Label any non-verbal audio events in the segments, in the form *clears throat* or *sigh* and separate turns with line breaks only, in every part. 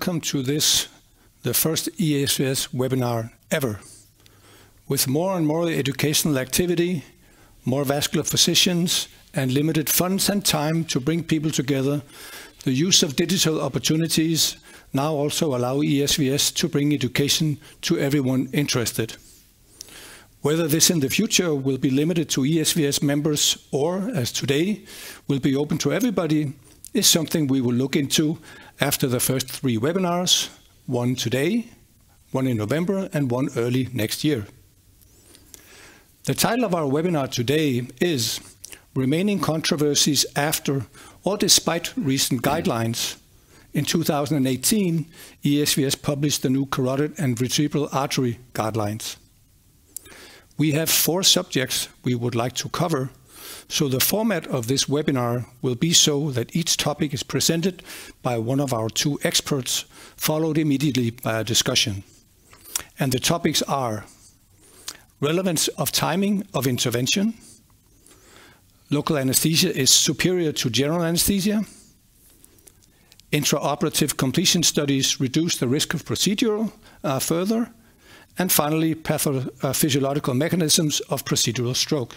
Welcome to this, the first ESVS webinar ever. With more and more educational activity, more vascular physicians, and limited funds and time to bring people together, the use of digital opportunities now also allow ESVS to bring education to everyone interested. Whether this in the future will be limited to ESVS members or, as today, will be open to everybody is something we will look into after the first three webinars, one today, one in November, and one early next year. The title of our webinar today is Remaining Controversies After or Despite Recent Guidelines. In 2018, ESVS published the new carotid and vertebral artery guidelines. We have four subjects we would like to cover so the format of this webinar will be so that each topic is presented by one of our two experts, followed immediately by a discussion. And the topics are relevance of timing of intervention, local anesthesia is superior to general anesthesia, intraoperative completion studies reduce the risk of procedural uh, further, and finally, pathophysiological mechanisms of procedural stroke.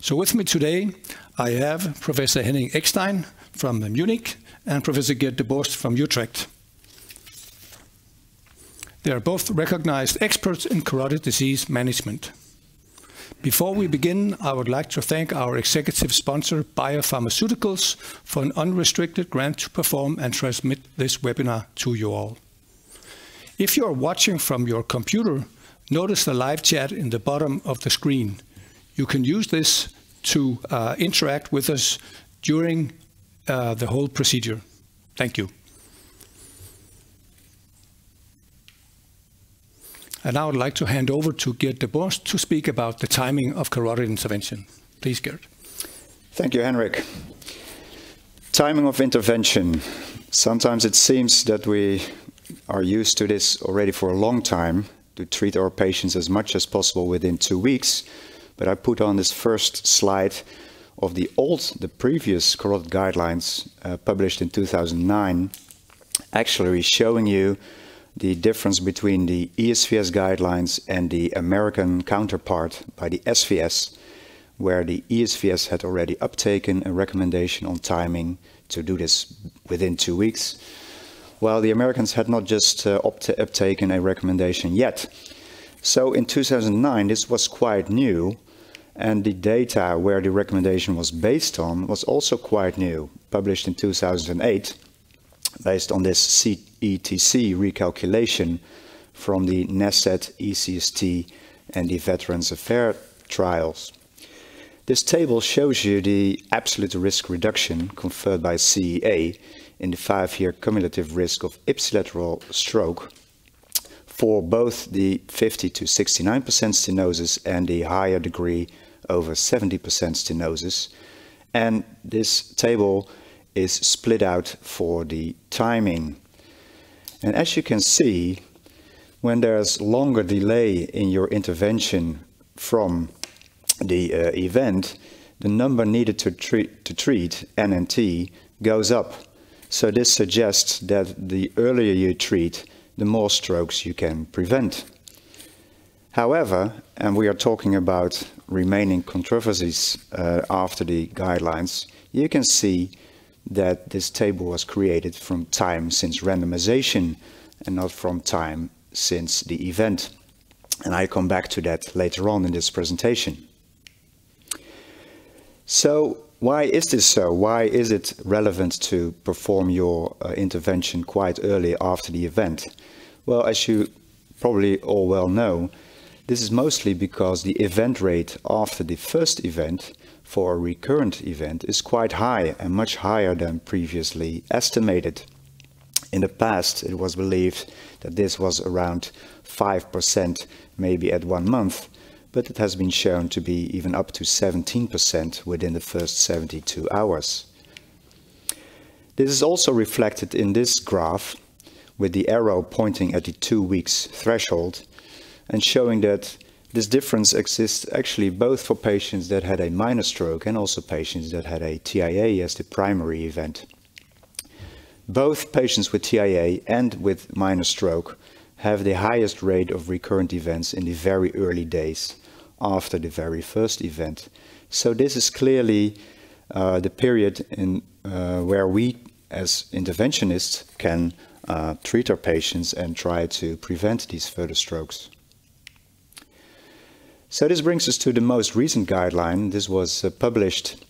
So with me today, I have Professor Henning Eckstein from Munich and Professor Gert de Borst from Utrecht. They are both recognized experts in carotid disease management. Before we begin, I would like to thank our executive sponsor, Bayer Pharmaceuticals, for an unrestricted grant to perform and transmit this webinar to you all. If you are watching from your computer, notice the live chat in the bottom of the screen you can use this to uh, interact with us during uh, the whole procedure. Thank you. And now I'd like to hand over to Gert de Borst to speak about the timing of carotid intervention. Please, Gert.
Thank you, Henrik. Timing of intervention. Sometimes it seems that we are used to this already for a long time to treat our patients as much as possible within two weeks. But I put on this first slide of the old, the previous carotid guidelines uh, published in 2009, actually showing you the difference between the ESVS guidelines and the American counterpart by the SVS, where the ESVS had already uptaken a recommendation on timing to do this within two weeks, while the Americans had not just uh, uptaken a recommendation yet. So in 2009, this was quite new, and the data where the recommendation was based on was also quite new, published in 2008, based on this CETC recalculation from the NASCET, ECST, and the Veterans Affairs trials. This table shows you the absolute risk reduction conferred by CEA in the five-year cumulative risk of ipsilateral stroke for both the 50 to 69% stenosis and the higher degree over 70% stenosis. And this table is split out for the timing. And as you can see, when there's longer delay in your intervention from the uh, event, the number needed to treat, to treat NNT goes up. So this suggests that the earlier you treat, the more strokes you can prevent. However, and we are talking about remaining controversies uh, after the guidelines, you can see that this table was created from time since randomization and not from time since the event. And I come back to that later on in this presentation. So why is this so? Why is it relevant to perform your uh, intervention quite early after the event? Well, as you probably all well know, this is mostly because the event rate after the first event for a recurrent event is quite high and much higher than previously estimated. In the past, it was believed that this was around 5%, maybe at one month, but it has been shown to be even up to 17% within the first 72 hours. This is also reflected in this graph with the arrow pointing at the two weeks threshold and showing that this difference exists actually both for patients that had a minor stroke and also patients that had a TIA as the primary event. both patients with TIA and with minor stroke have the highest rate of recurrent events in the very early days after the very first event. So this is clearly uh, the period in uh, where we as interventionists can uh, treat our patients and try to prevent these further strokes. So this brings us to the most recent guideline. This was uh, published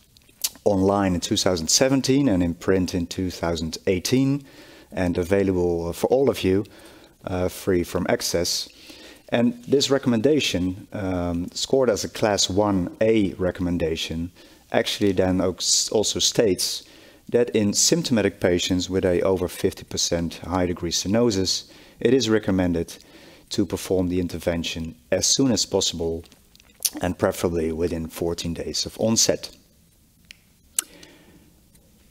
online in 2017 and in print in 2018 and available for all of you uh, free from access. And this recommendation, um, scored as a class 1A recommendation, actually then also states that in symptomatic patients with a over 50% high degree stenosis, it is recommended to perform the intervention as soon as possible and preferably within 14 days of onset.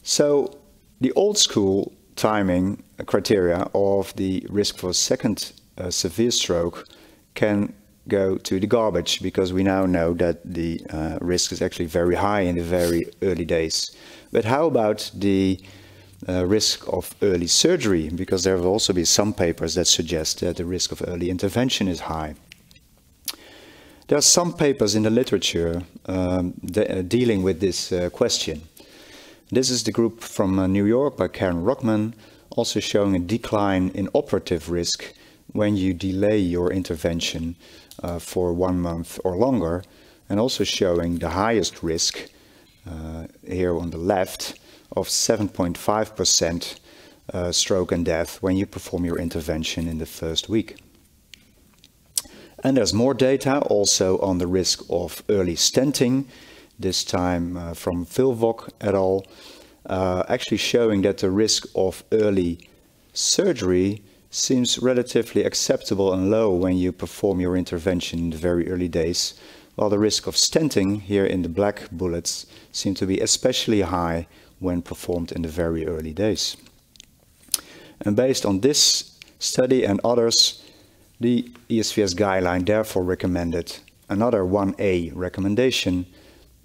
So the old school timing criteria of the risk for second uh, severe stroke can go to the garbage because we now know that the uh, risk is actually very high in the very early days. But how about the uh, risk of early surgery? Because there will also be some papers that suggest that the risk of early intervention is high. There are some papers in the literature um, de uh, dealing with this uh, question. This is the group from uh, New York by Caron Rockman, also showing a decline in operative risk when you delay your intervention uh, for one month or longer, and also showing the highest risk uh, here on the left of 7.5% uh, stroke and death when you perform your intervention in the first week. And there's more data also on the risk of early stenting, this time uh, from Vilvock et al., uh, actually showing that the risk of early surgery seems relatively acceptable and low when you perform your intervention in the very early days, while the risk of stenting here in the black bullets seem to be especially high when performed in the very early days. And based on this study and others, the ESVS guideline therefore recommended another 1A recommendation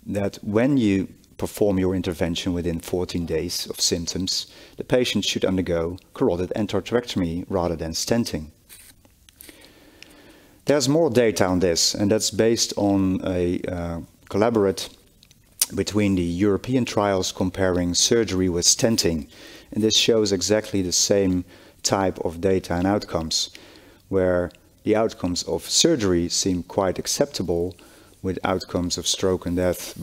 that when you perform your intervention within 14 days of symptoms, the patient should undergo carotid endarterectomy rather than stenting. There's more data on this, and that's based on a uh, collaborate between the European trials comparing surgery with stenting. And this shows exactly the same type of data and outcomes, where the outcomes of surgery seem quite acceptable, with outcomes of stroke and death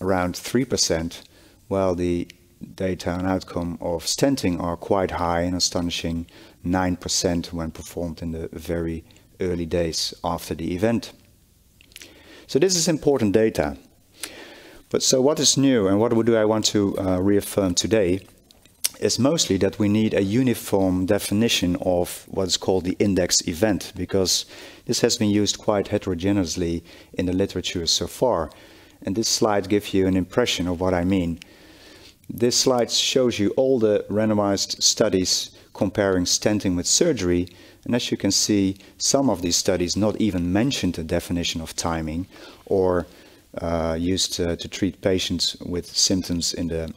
around 3%, while the data and outcome of stenting are quite high, and astonishing 9% when performed in the very early days after the event. So this is important data. But so what is new and what do I want to uh, reaffirm today is mostly that we need a uniform definition of what is called the index event because this has been used quite heterogeneously in the literature so far. And this slide gives you an impression of what I mean. This slide shows you all the randomized studies comparing stenting with surgery. And as you can see, some of these studies not even mentioned the definition of timing or uh, used uh, to treat patients with symptoms in the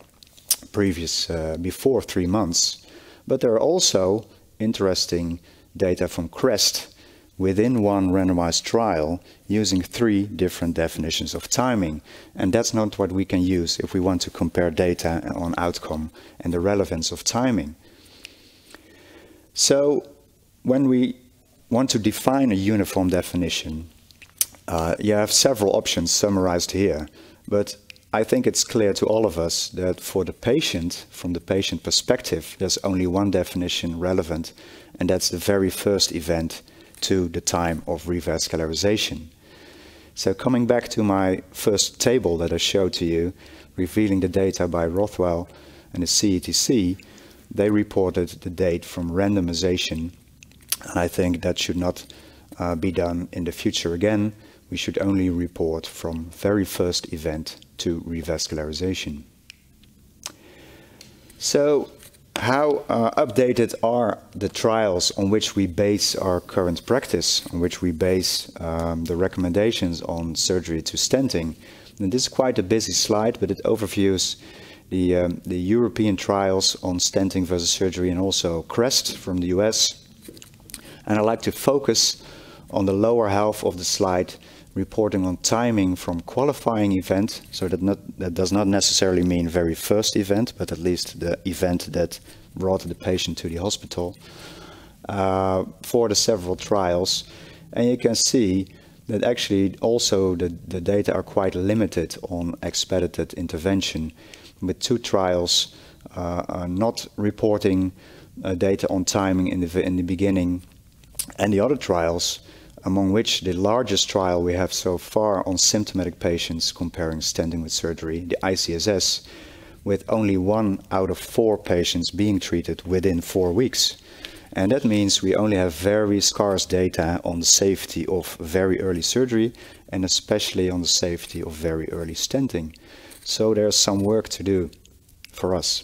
previous, uh, before three months. But there are also interesting data from CREST within one randomized trial using three different definitions of timing. And that's not what we can use if we want to compare data on outcome and the relevance of timing. So when we want to define a uniform definition, uh, you have several options summarized here. But I think it's clear to all of us that for the patient, from the patient perspective, there's only one definition relevant, and that's the very first event to the time of revascularization. So coming back to my first table that I showed to you, revealing the data by Rothwell and the CETC, they reported the date from randomization. And I think that should not uh, be done in the future again. We should only report from very first event to revascularization. So how uh, updated are the trials on which we base our current practice, on which we base um, the recommendations on surgery to stenting? And this is quite a busy slide, but it overviews the, um, the European trials on stenting versus surgery and also CREST from the US. And I'd like to focus on the lower half of the slide, reporting on timing from qualifying event. So that, not, that does not necessarily mean very first event, but at least the event that brought the patient to the hospital uh, for the several trials. And you can see that actually also the, the data are quite limited on expedited intervention with two trials uh, not reporting uh, data on timing in the, in the beginning and the other trials among which the largest trial we have so far on symptomatic patients comparing stenting with surgery, the ICSS, with only one out of four patients being treated within four weeks. And that means we only have very scarce data on the safety of very early surgery and especially on the safety of very early stenting. So there's some work to do for us.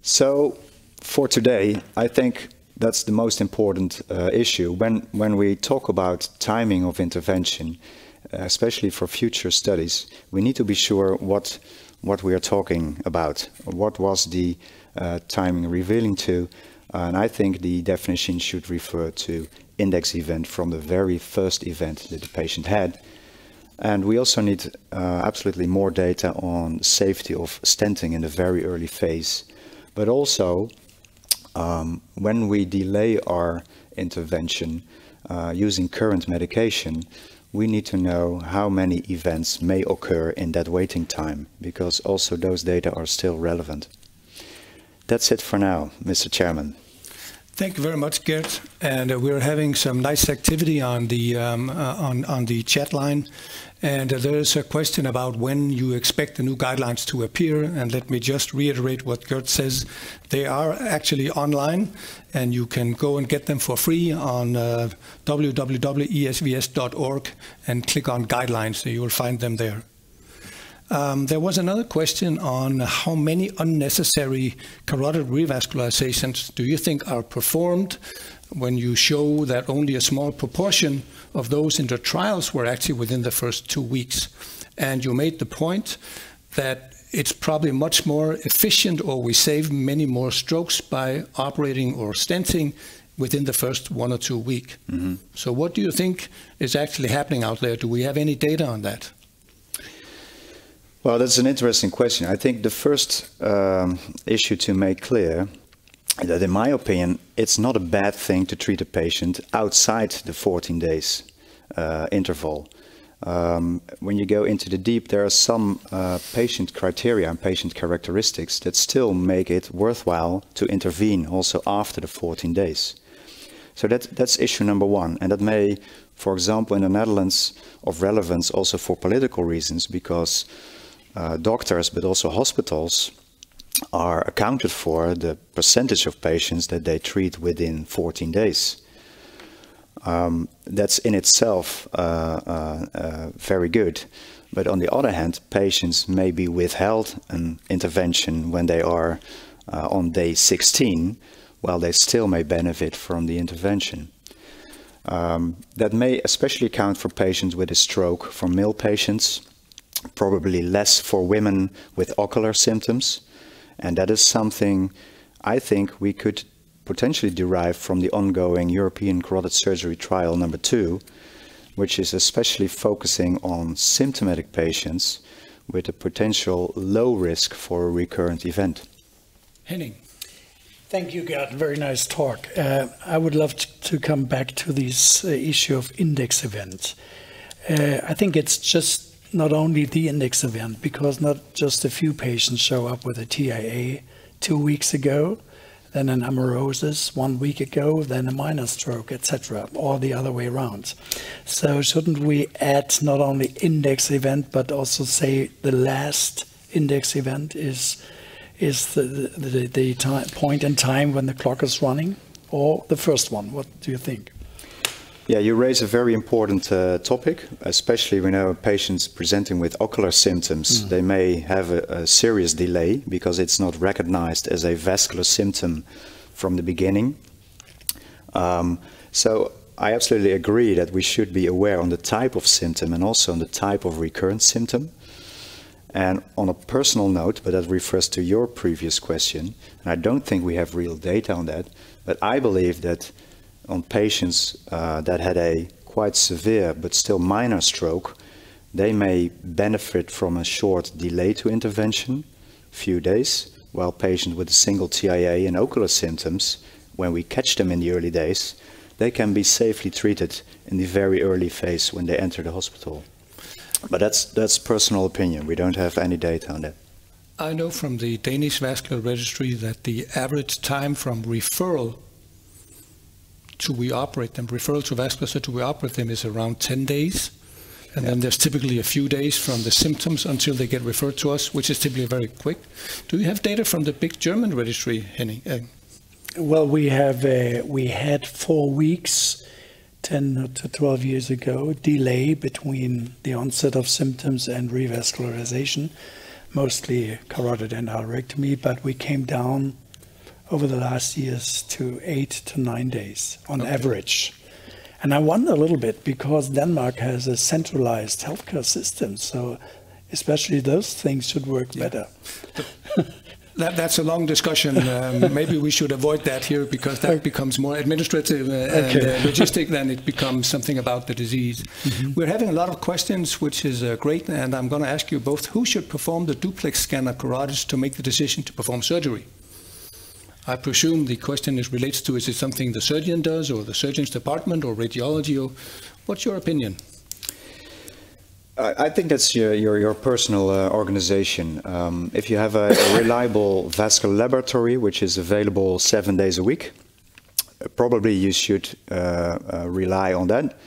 So for today, I think that's the most important uh, issue. When, when we talk about timing of intervention, uh, especially for future studies, we need to be sure what, what we are talking about. What was the uh, timing revealing to? and I think the definition should refer to index event from the very first event that the patient had. And we also need uh, absolutely more data on safety of stenting in the very early phase. But also, um, when we delay our intervention uh, using current medication, we need to know how many events may occur in that waiting time, because also those data are still relevant. That's it for now, Mr. Chairman.
Thank you very much, Gert. And uh, we're having some nice activity on the um, uh, on on the chat line. And uh, there is a question about when you expect the new guidelines to appear. And let me just reiterate what Gert says. They are actually online, and you can go and get them for free on uh, www.esvs.org and click on guidelines. So you will find them there. Um, there was another question on how many unnecessary carotid revascularizations do you think are performed when you show that only a small proportion of those in the trials were actually within the first two weeks. And you made the point that it's probably much more efficient or we save many more strokes by operating or stenting within the first one or two weeks. Mm -hmm. So what do you think is actually happening out there? Do we have any data on that?
Well, that's an interesting question. I think the first um, issue to make clear that, in my opinion, it's not a bad thing to treat a patient outside the 14 days uh, interval. Um, when you go into the deep, there are some uh, patient criteria and patient characteristics that still make it worthwhile to intervene also after the 14 days. So that, that's issue number one. And that may, for example, in the Netherlands, of relevance also for political reasons, because uh, doctors, but also hospitals, are accounted for the percentage of patients that they treat within 14 days. Um, that's in itself uh, uh, uh, very good. But on the other hand, patients may be withheld an intervention when they are uh, on day 16, while they still may benefit from the intervention. Um, that may especially account for patients with a stroke, for male patients, probably less for women with ocular symptoms. And that is something I think we could potentially derive from the ongoing European carotid surgery trial number two, which is especially focusing on symptomatic patients with a potential low risk for a recurrent event.
Henning.
Thank you, Gert. Very nice talk. Uh, I would love to come back to this uh, issue of index events. Uh, I think it's just not only the index event, because not just a few patients show up with a TIA two weeks ago, then an amaurosis one week ago, then a minor stroke, etc., or the other way around. So shouldn't we add not only index event, but also say the last index event is is the, the, the time, point in time when the clock is running, or the first one? What do you think?
Yeah, you raise a very important uh, topic, especially when our patients presenting with ocular symptoms. Mm. They may have a, a, serious delay because it's not recognized as a vascular symptom from the beginning. Um, so I absolutely agree that we should be aware on the type of symptom and also on the type of recurrent symptom. And on a personal note, but that refers to your previous question, and I don't think we have real data on that, but I believe that on patients uh, that had a quite severe but still minor stroke, they may benefit from a short delay to intervention, few days, while patients with a single TIA and ocular symptoms, when we catch them in the early days, they can be safely treated in the very early phase when they enter the hospital. But that's, that's personal opinion. We don't have any data on that.
I know from the Danish Vascular Registry that the average time from referral to we operate them, referral to vascular surgery, we operate them is around 10 days. And yeah. then there's typically a few days from the symptoms until they get referred to us, which is typically very quick. Do you have data from the big German registry, Henning? Uh,
well, we have uh, we had four weeks 10 to 12 years ago, delay between the onset of symptoms and revascularization, mostly carotid endarterectomy, but we came down over the last years to eight to nine days on okay. average. And I wonder a little bit because Denmark has a centralized healthcare system, so especially those things should work yeah. better. *laughs*
That, that's a long discussion. *laughs* Um, maybe we should avoid that here because that becomes more administrative uh, and okay. uh, logistic than it becomes something about the disease. Mm-hmm. We're having a lot of questions, which is uh, great, and I'm going to ask you both who should perform the duplex scanner carotids to make the decision to perform surgery? I presume the question is relates to is it something the surgeon does or the surgeon's department or radiology? Or what's your opinion?
I think that's your, your, your personal uh, organization. Um, if you have a, a, *laughs* reliable vascular laboratory, which is available seven days a week, probably you should uh, uh, rely on that.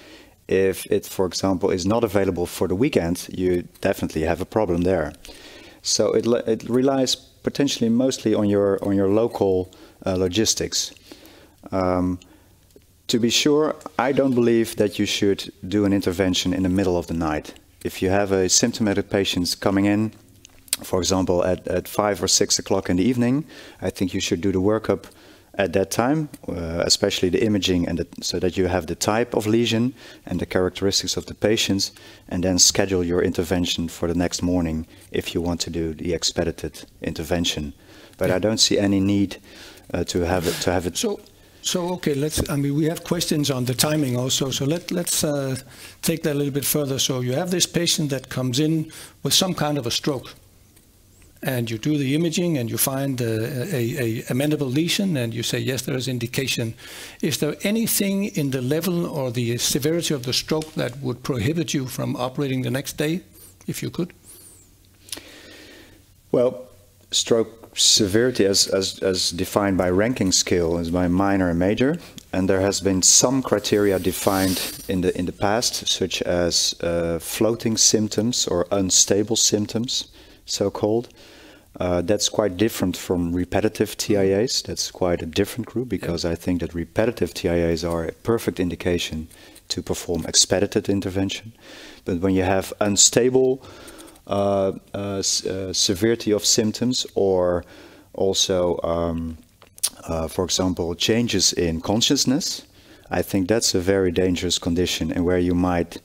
If it, for example, is not available for the weekend, you definitely have a problem there. So it, it relies potentially mostly on your on your local uh, logistics. Um, to be sure, I don't believe that you should do an intervention in the middle of the night if you have a symptomatic patient coming in, for example, at, at 5 or 6 o'clock in the evening, I think you should do the workup at that time, uh, especially the imaging, and the, so that you have the type of lesion and the characteristics of the patients, and then schedule your intervention for the next morning if you want to do the expedited intervention. But yeah. I don't see any need uh, to have it to have it.
So so okay, let's. I mean, we have questions on the timing also. So let let's uh, take that a little bit further. So you have this patient that comes in with some kind of a stroke, and you do the imaging and you find a, a, a amenable lesion, and you say yes, there is indication. Is there anything in the level or the severity of the stroke that would prohibit you from operating the next day, if you could?
Well, stroke severity as, as, as defined by Rankin scale is by minor and major and there has been some criteria defined in the in the past such as uh, floating symptoms or unstable symptoms so called uh, that's quite different from repetitive TIAs that's quite a different group because I think that repetitive TIAs are a perfect indication to perform expedited intervention. But when you have unstable uh, uh, uh, severity of symptoms or also, um, for example, changes in consciousness, I think that's a very dangerous condition and where you might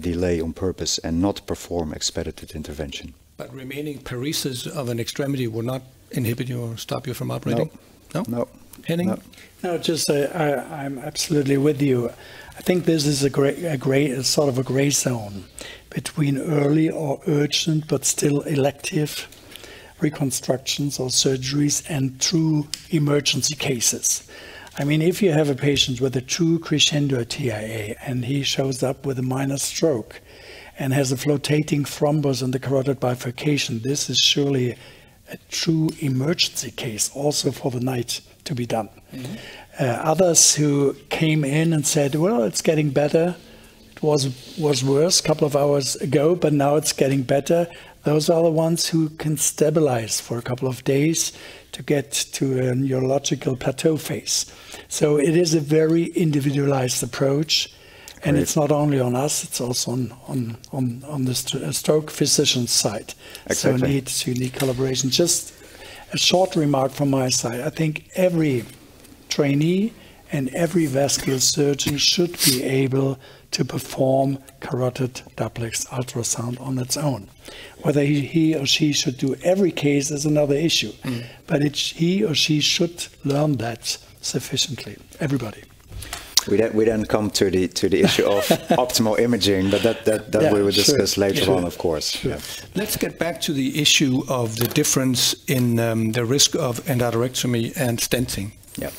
delay on purpose and not perform expedited intervention.
But remaining paresis of an extremity will not inhibit you or stop you from operating?
No. No?
no. Henning?
No, no just uh, I, am absolutely with you. I think this is a great, a great, a sort of a gray zone between early or urgent but still elective reconstructions or surgeries and true emergency cases. I mean, if you have a patient with a true crescendo TIA and he shows up with a minor stroke and has a flotating thrombus in the carotid bifurcation, this is surely a true emergency case also for the night to be done. Mm-hmm. Uh, others who came in and said, well, it's getting better, It was was worse a couple of hours ago, but now it's getting better. Those are the ones who can stabilize for a couple of days to get to a neurological plateau phase. So it is a very individualized approach. And Great. it's not only on us, it's also on, on, on, on the st- uh, stroke physician side. Exactly. So needs need collaboration. Just a short remark from my side. I think every trainee and every vascular surgeon should be able to perform carotid duplex ultrasound on its own. Whether he, he or she should do every case is another issue, mm. but it, he or she should learn that sufficiently. Everybody.
We then, we then come to the to the issue of *laughs* optimal imaging, but that that, that yeah, we will discuss sure. later sure. on, of course. Sure. Yeah.
Let's get back to the issue of the difference in um, the risk of endarterectomy and stenting.
Yeah.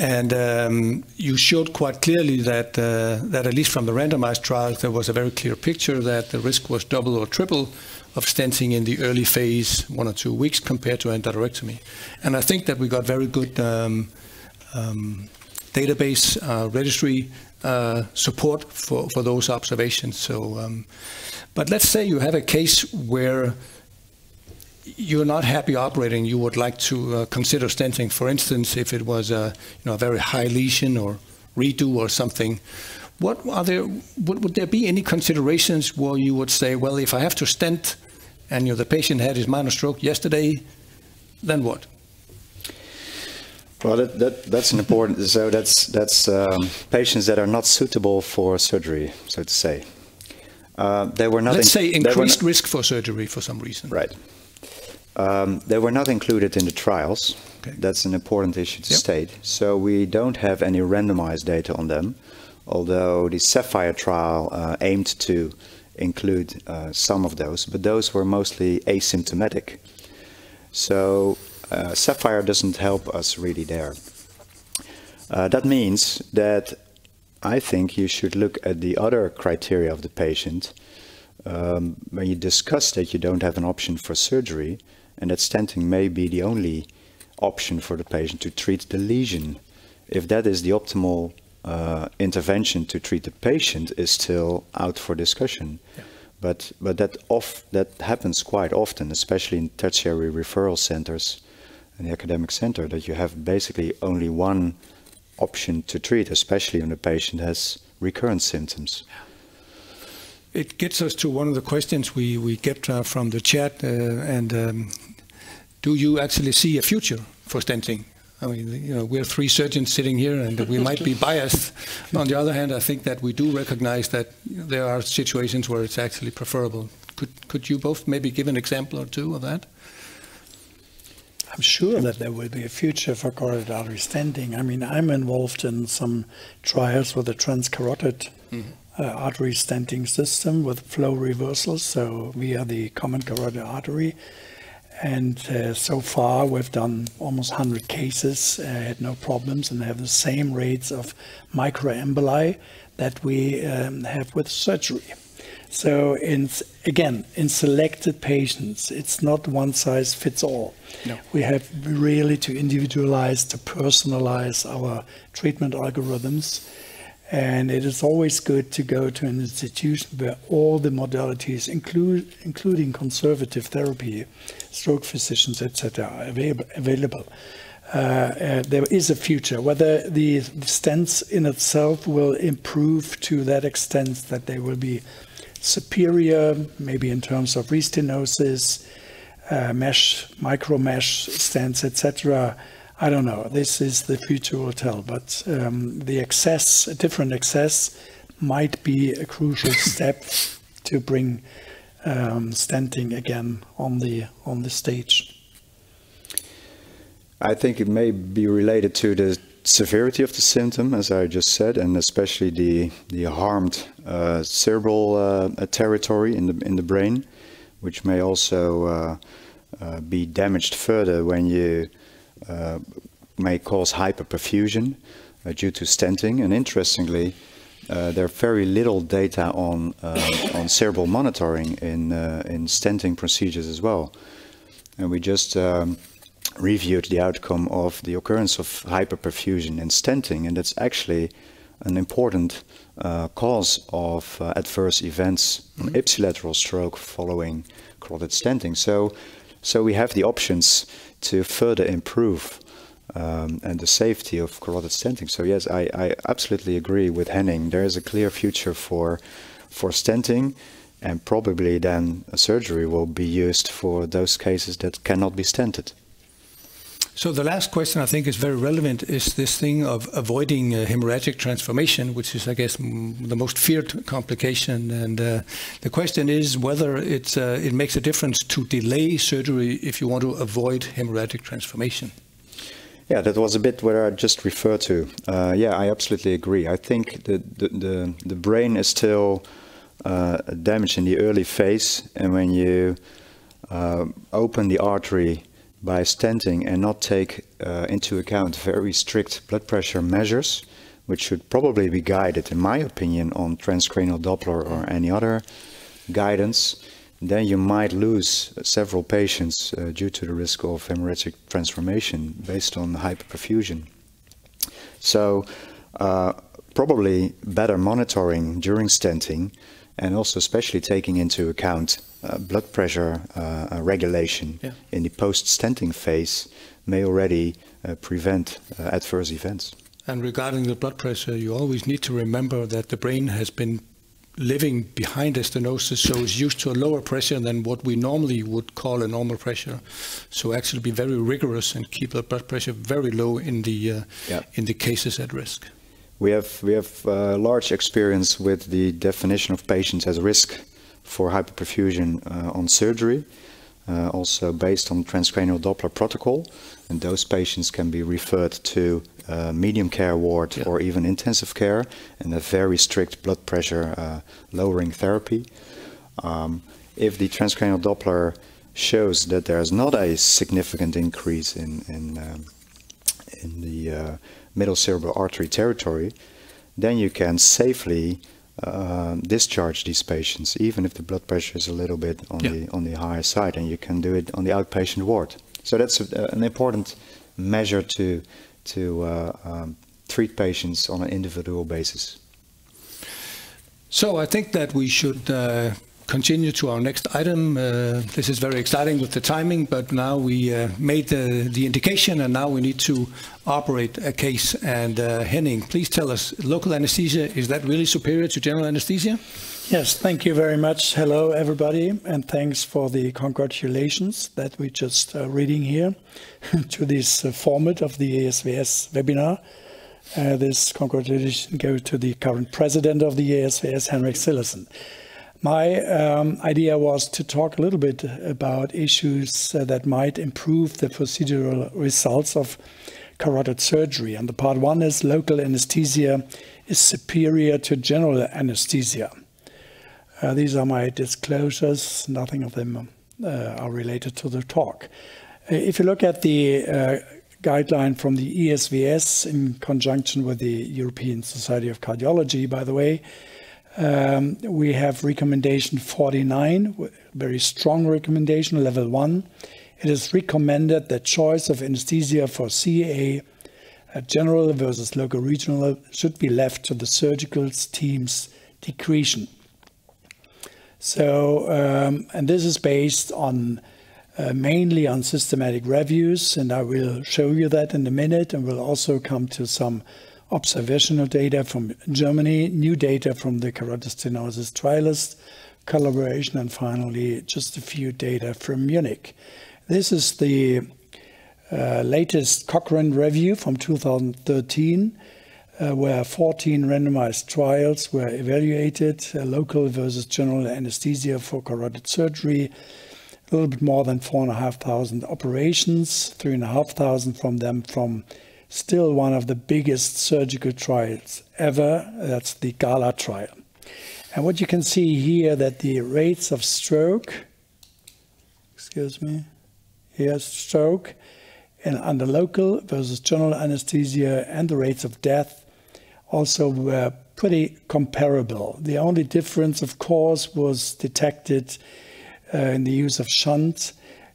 And um, you showed quite clearly that uh, that at least from the randomized trials, there was a very clear picture that the risk was double or triple of stenting in the early phase, one or two weeks, compared to endarterectomy. And I think that we got very good um, um, database uh, registry uh, support for, for those observations. So, um, but let's say you have a case where you're not happy operating, you would like to uh, consider stenting. For instance, if it was a you know a very high lesion or redo or something. What are there? Would, would there be any considerations where you would say, well, if I have to stent, and you know the patient had his minor stroke yesterday, then what?
Well, that, that, that's an important. So that's that's um, patients that are not suitable for surgery, so to say.
Uh, they were not. Let's say increased risk for surgery for some reason.
Right. Um, they were not included in the trials. Okay. That's an important issue to yep. state. So we don't have any randomized data on them, although the Sapphire trial uh, aimed to include uh, some of those, but those were mostly asymptomatic. So uh, Sapphire doesn't help us really there. Uh, that means that I think you should look at the other criteria of the patient um, when you discuss that you don't have an option for surgery and that stenting may be the only option for the patient to treat the lesion. If that is the optimal uh, intervention to treat the patient is still out for discussion. Yeah. But but that off that happens quite often, especially in tertiary referral centers in the academic center that you have basically only one option to treat, especially when the patient has recurrent symptoms.
It gets us to one of the questions we, we get uh, from the chat, uh, and um, do you actually see a future for stenting? I mean, you know, we're three surgeons sitting here, and we *laughs* might be biased. On the other hand, I think that we do recognize that there are situations where it's actually preferable. Could could you both maybe give an example or two of that?
I'm sure that there will be a future for carotid artery stenting. I mean, I'm involved in some trials with a transcarotid mm-hmm. uh, artery stenting system with flow reversals, so via the common carotid artery. And uh, so far, we've done almost 100 cases, uh, had no problems, and have the same rates of microemboli that we um, have with surgery. So, in, again, in selected patients, it's not one size fits all. No. We have really to individualize, to personalize our treatment algorithms. And it is always good to go to an institution where all the modalities, include, including conservative therapy, stroke physicians, etc., are available. available. Uh, uh, there is a future. Whether the stents in itself will improve to that extent that they will be superior, maybe in terms of restenosis, uh, mesh, micro mesh stents, etc. I don't know. This is the future will tell. But um, the access, a different access, might be a crucial step to bring um, stenting again on the on the stage.
I think it may be related to the severity of the symptom, as I just said, and especially the the harmed cerebral uh, territory in the in the brain, which may also uh, uh be damaged further when you uh, may cause hyperperfusion uh, due to stenting. And interestingly, there are very little data on on cerebral monitoring in in stenting procedures as well, and we just. Um, reviewed the outcome of the occurrence of hyperperfusion and stenting, and that's actually an important uh, cause of uh, adverse events mm-hmm. ipsilateral stroke following carotid stenting. So, so we have the options to further improve um, and the safety of carotid stenting. So yes, I, I absolutely agree with Henning. There is a clear future for for stenting, and probably then a surgery will be used for those cases that cannot be stented.
So the last question I think is very relevant is this thing of avoiding uh, hemorrhagic transformation, which is, I guess, the most feared complication. And uh, the question is whether it, uh, it makes a difference to delay surgery if you want to avoid hemorrhagic transformation.
Yeah, that was a bit where I just referred to. Uh, yeah, I absolutely agree. I think the, the, the, the brain is still uh, damaged in the early phase, and when you uh, open the artery by stenting and not take uh, into account very strict blood pressure measures, which should probably be guided, in my opinion, on transcranial Doppler or any other guidance, then you might lose several patients uh, due to the risk of hemorrhagic transformation based on hyperperfusion. So, uh, probably better monitoring during stenting and also especially taking into account blood pressure uh, uh, regulation yeah. in the post-stenting phase may already uh, prevent uh, adverse events.
And regarding the blood pressure, you always need to remember that the brain has been living behind a stenosis, so it's used to a lower pressure than what we normally would call a normal pressure. So actually be very rigorous and keep the blood pressure very low in the uh, yeah. in the cases at risk.
We have we have uh, large experience with the definition of patients as risk for hyperperfusion uh, on surgery, uh, also based on transcranial Doppler protocol, and those patients can be referred to uh, medium care ward yeah. or even intensive care, and a very strict blood pressure uh, lowering therapy. Um, if the transcranial Doppler shows that there's not a significant increase in in, um, in the uh, middle cerebral artery territory, then you can safely uh, discharge these patients, even if the blood pressure is a little bit on yeah. the on the higher side, and you can do it on the outpatient ward. So that's a, an important measure to to uh, um, treat patients on an individual basis.
So I think that we should uh, continue to our next item. Uh, this is very exciting with the timing, but now we uh, made the, indication and now we need to operate a case. And uh, Henning, please tell us, local anesthesia, is that really superior to general anesthesia?
Yes, thank you very much. Hello, everybody, and thanks for the congratulations that we just reading here *laughs* to this format of the ESVS webinar. This congratulations go to the current president of the ESVS, Henrik Sillesen. My um, idea was to talk a little bit about issues uh, that might improve the procedural results of carotid surgery. And the part one is local anesthesia is superior to general anesthesia. Uh, these are my disclosures. Nothing of them uh, are related to the talk. If you look at the uh, guideline from the ESVS in conjunction with the European Society of Cardiology, by the way, we have recommendation 49, very strong recommendation, level 1. It is recommended that choice of anesthesia for CA, uh, general versus local regional, should be left to the surgical team's discretion. So, um, and this is based on uh, mainly on systematic reviews, and I will show you that in a minute, and we'll also come to some observational data from Germany, new data from the carotid stenosis trialist collaboration, and finally just a few data from Munich. This is the uh, latest Cochrane review from 2013, uh, where 14 randomized trials were evaluated, uh, local versus general anesthesia for carotid surgery, a little bit more than 4,500 operations, 3,500 from them from still one of the biggest surgical trials ever. That's the GALA trial. And what you can see here that the rates of stroke, excuse me, here's stroke, and under local versus general anesthesia and the rates of death also were pretty comparable. The only difference, of course, was detected uh, in the use of shunt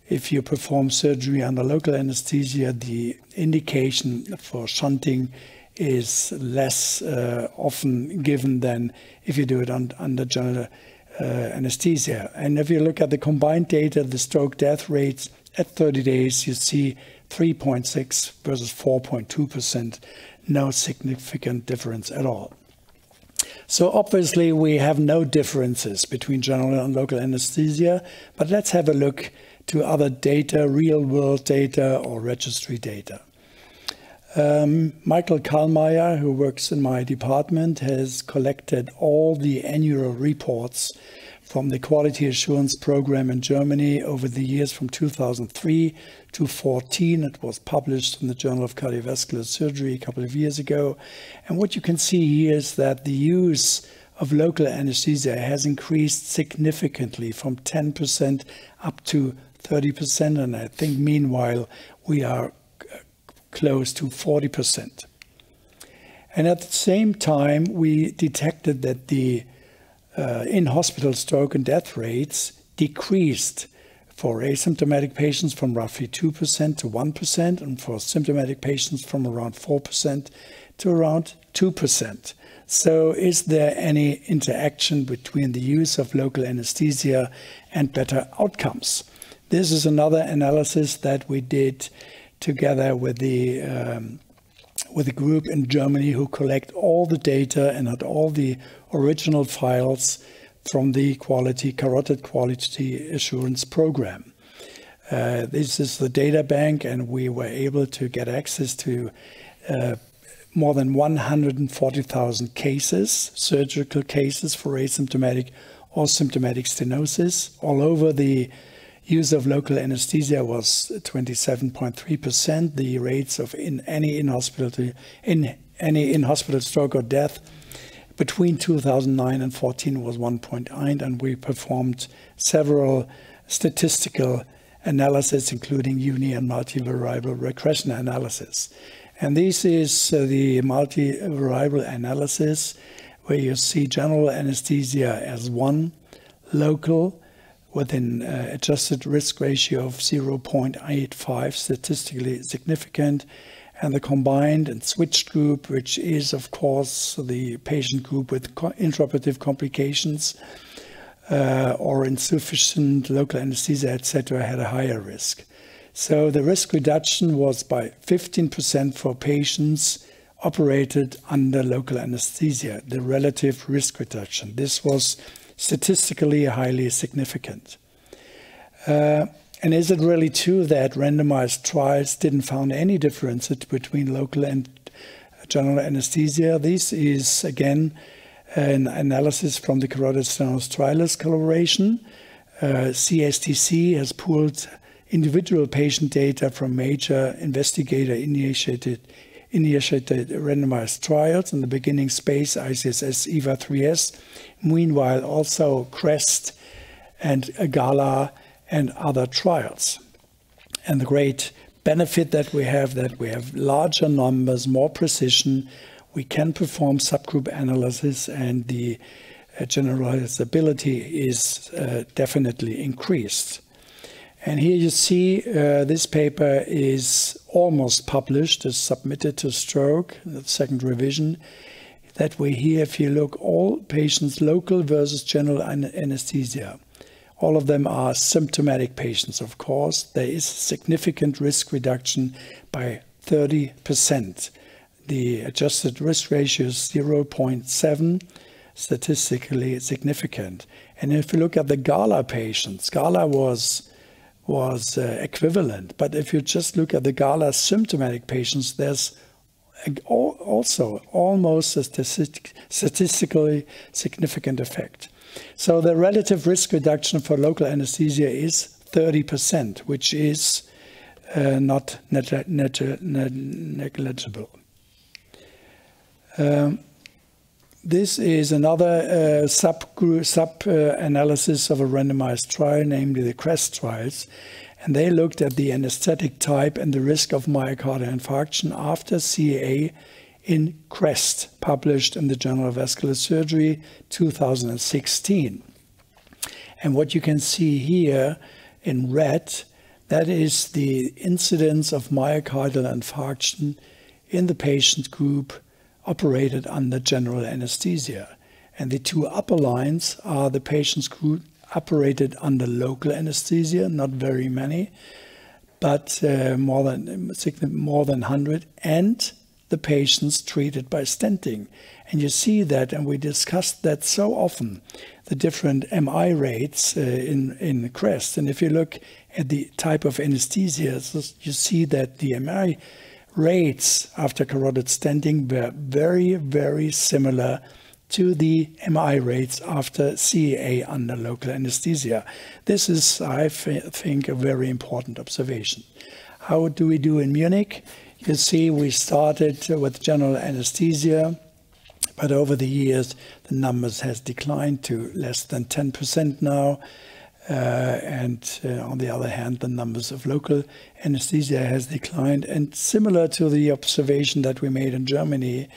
if you perform surgery under local anesthesia, the indication for shunting is less uh, often given than if you do it under general uh, anesthesia. And if you look at the combined data, the stroke death rates at 30 days, you see 3.6 versus 4.2%, no significant difference at all. So obviously we have no differences between general and local anesthesia, but let's have a look to other data, real world data, or registry data. Um, Michael Kallmayer, who works in my department, has collected all the annual reports from the quality assurance program in Germany over the years from 2003 to 14. It was published in the Journal of Cardiovascular Surgery a couple of years ago. And what you can see here is that the use of local anesthesia has increased significantly from 10% up to 30%. And I think meanwhile, we are close to 40%. And at the same time, we detected that the uh, in hospital stroke and death rates decreased for asymptomatic patients from roughly 2% to 1%, and for symptomatic patients from around 4% to around 2%. So, is there any interaction between the use of local anesthesia and better outcomes? This is another analysis that we did together with the um, with a group in Germany who collect all the data and had all the original files from the quality carotid quality assurance program. Uh, this is the data bank, and we were able to get access to uh, more than 140,000 cases, surgical cases for asymptomatic or symptomatic stenosis all over the Use of local anesthesia was 27.3%. The rates of in any in-hospital in any in-hospital stroke or death between 2009 and 14 was 1.9, and we performed several statistical analysis, including uni and multivariable regression analysis. And this is uh, the multivariable analysis where you see general anesthesia as one, local with an uh, adjusted risk ratio of 0.85, statistically significant, and the combined and switched group, which is, of course, the patient group with co intraoperative complications uh, or insufficient local anesthesia, etc., had a higher risk. So the risk reduction was by 15% for patients operated under local anesthesia, the relative risk reduction. This was statistically highly significant. Uh, and is it really true that randomized trials didn't find any difference between local and general anesthesia? This is again an analysis from the Carotid Stenosis Trialists collaboration. Uh, CSTC has pooled individual patient data from major investigator-initiated initiated randomized trials in the beginning space ICSS EVA 3S meanwhile also CREST and GALA and other trials. And the great benefit that we have that we have larger numbers, more precision, we can perform subgroup analysis and the uh, generalizability is uh, definitely increased. And here you see uh, this paper is almost published, is submitted to stroke, the second revision that we here, if you look, all patients local versus general anesthesia. All of them are symptomatic patients, of course. There is significant risk reduction by 30%. The adjusted risk ratio is 0.7, statistically significant. And if you look at the GALA patients, GALA was was uh, equivalent. But if you just look at the GALA symptomatic patients, there's also almost a statistically significant effect. So the relative risk reduction for local anesthesia is 30%, which is uh, not negligible. Um, this is another uh, sub, sub uh, analysis of a randomized trial, namely the CREST trials, and they looked at the anesthetic type and the risk of myocardial infarction after CEA in CREST, published in the Journal of Vascular Surgery 2016. And what you can see here in red, that is the incidence of myocardial infarction in the patient group operated under general anesthesia. And the two upper lines are the patients group operated under local anesthesia, not very many, but uh, more than more than 100, and the patients treated by stenting. And you see that, and we discussed that so often, the different MI rates uh, in, in CREST. And if you look at the type of anesthesia, you see that the MI rates after carotid stenting were very, very similar to the MI rates after CEA under local anesthesia. This is, I think, a very important observation. How do we do in Munich? You see, we started with general anesthesia, but over the years, the numbers has declined to less than 10% now. Uh, and uh, on the other hand, the numbers of local anesthesia has declined. And similar to the observation that we made in Germany,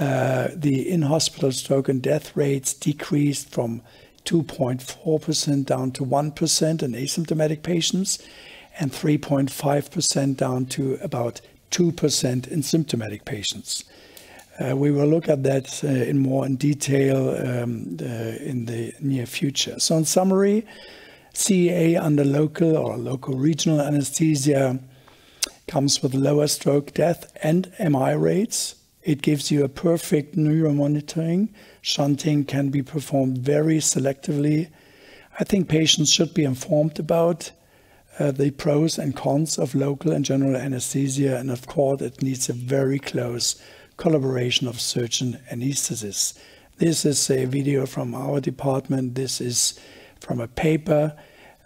uh, the in-hospital stroke and death rates decreased from 2.4% down to 1% in asymptomatic patients and 3.5% down to about 2% in symptomatic patients. Uh, we will look at that uh, in more in detail um, in the near future. So in summary, CEA under local or local regional anesthesia comes with lower stroke death and MI rates. It gives you a perfect neuromonitoring. Shunting can be performed very selectively. I think patients should be informed about uh, the pros and cons of local and general anesthesia, and of course, it needs a very close collaboration of surgeon anesthetists. This is a video from our department. This is from a paper.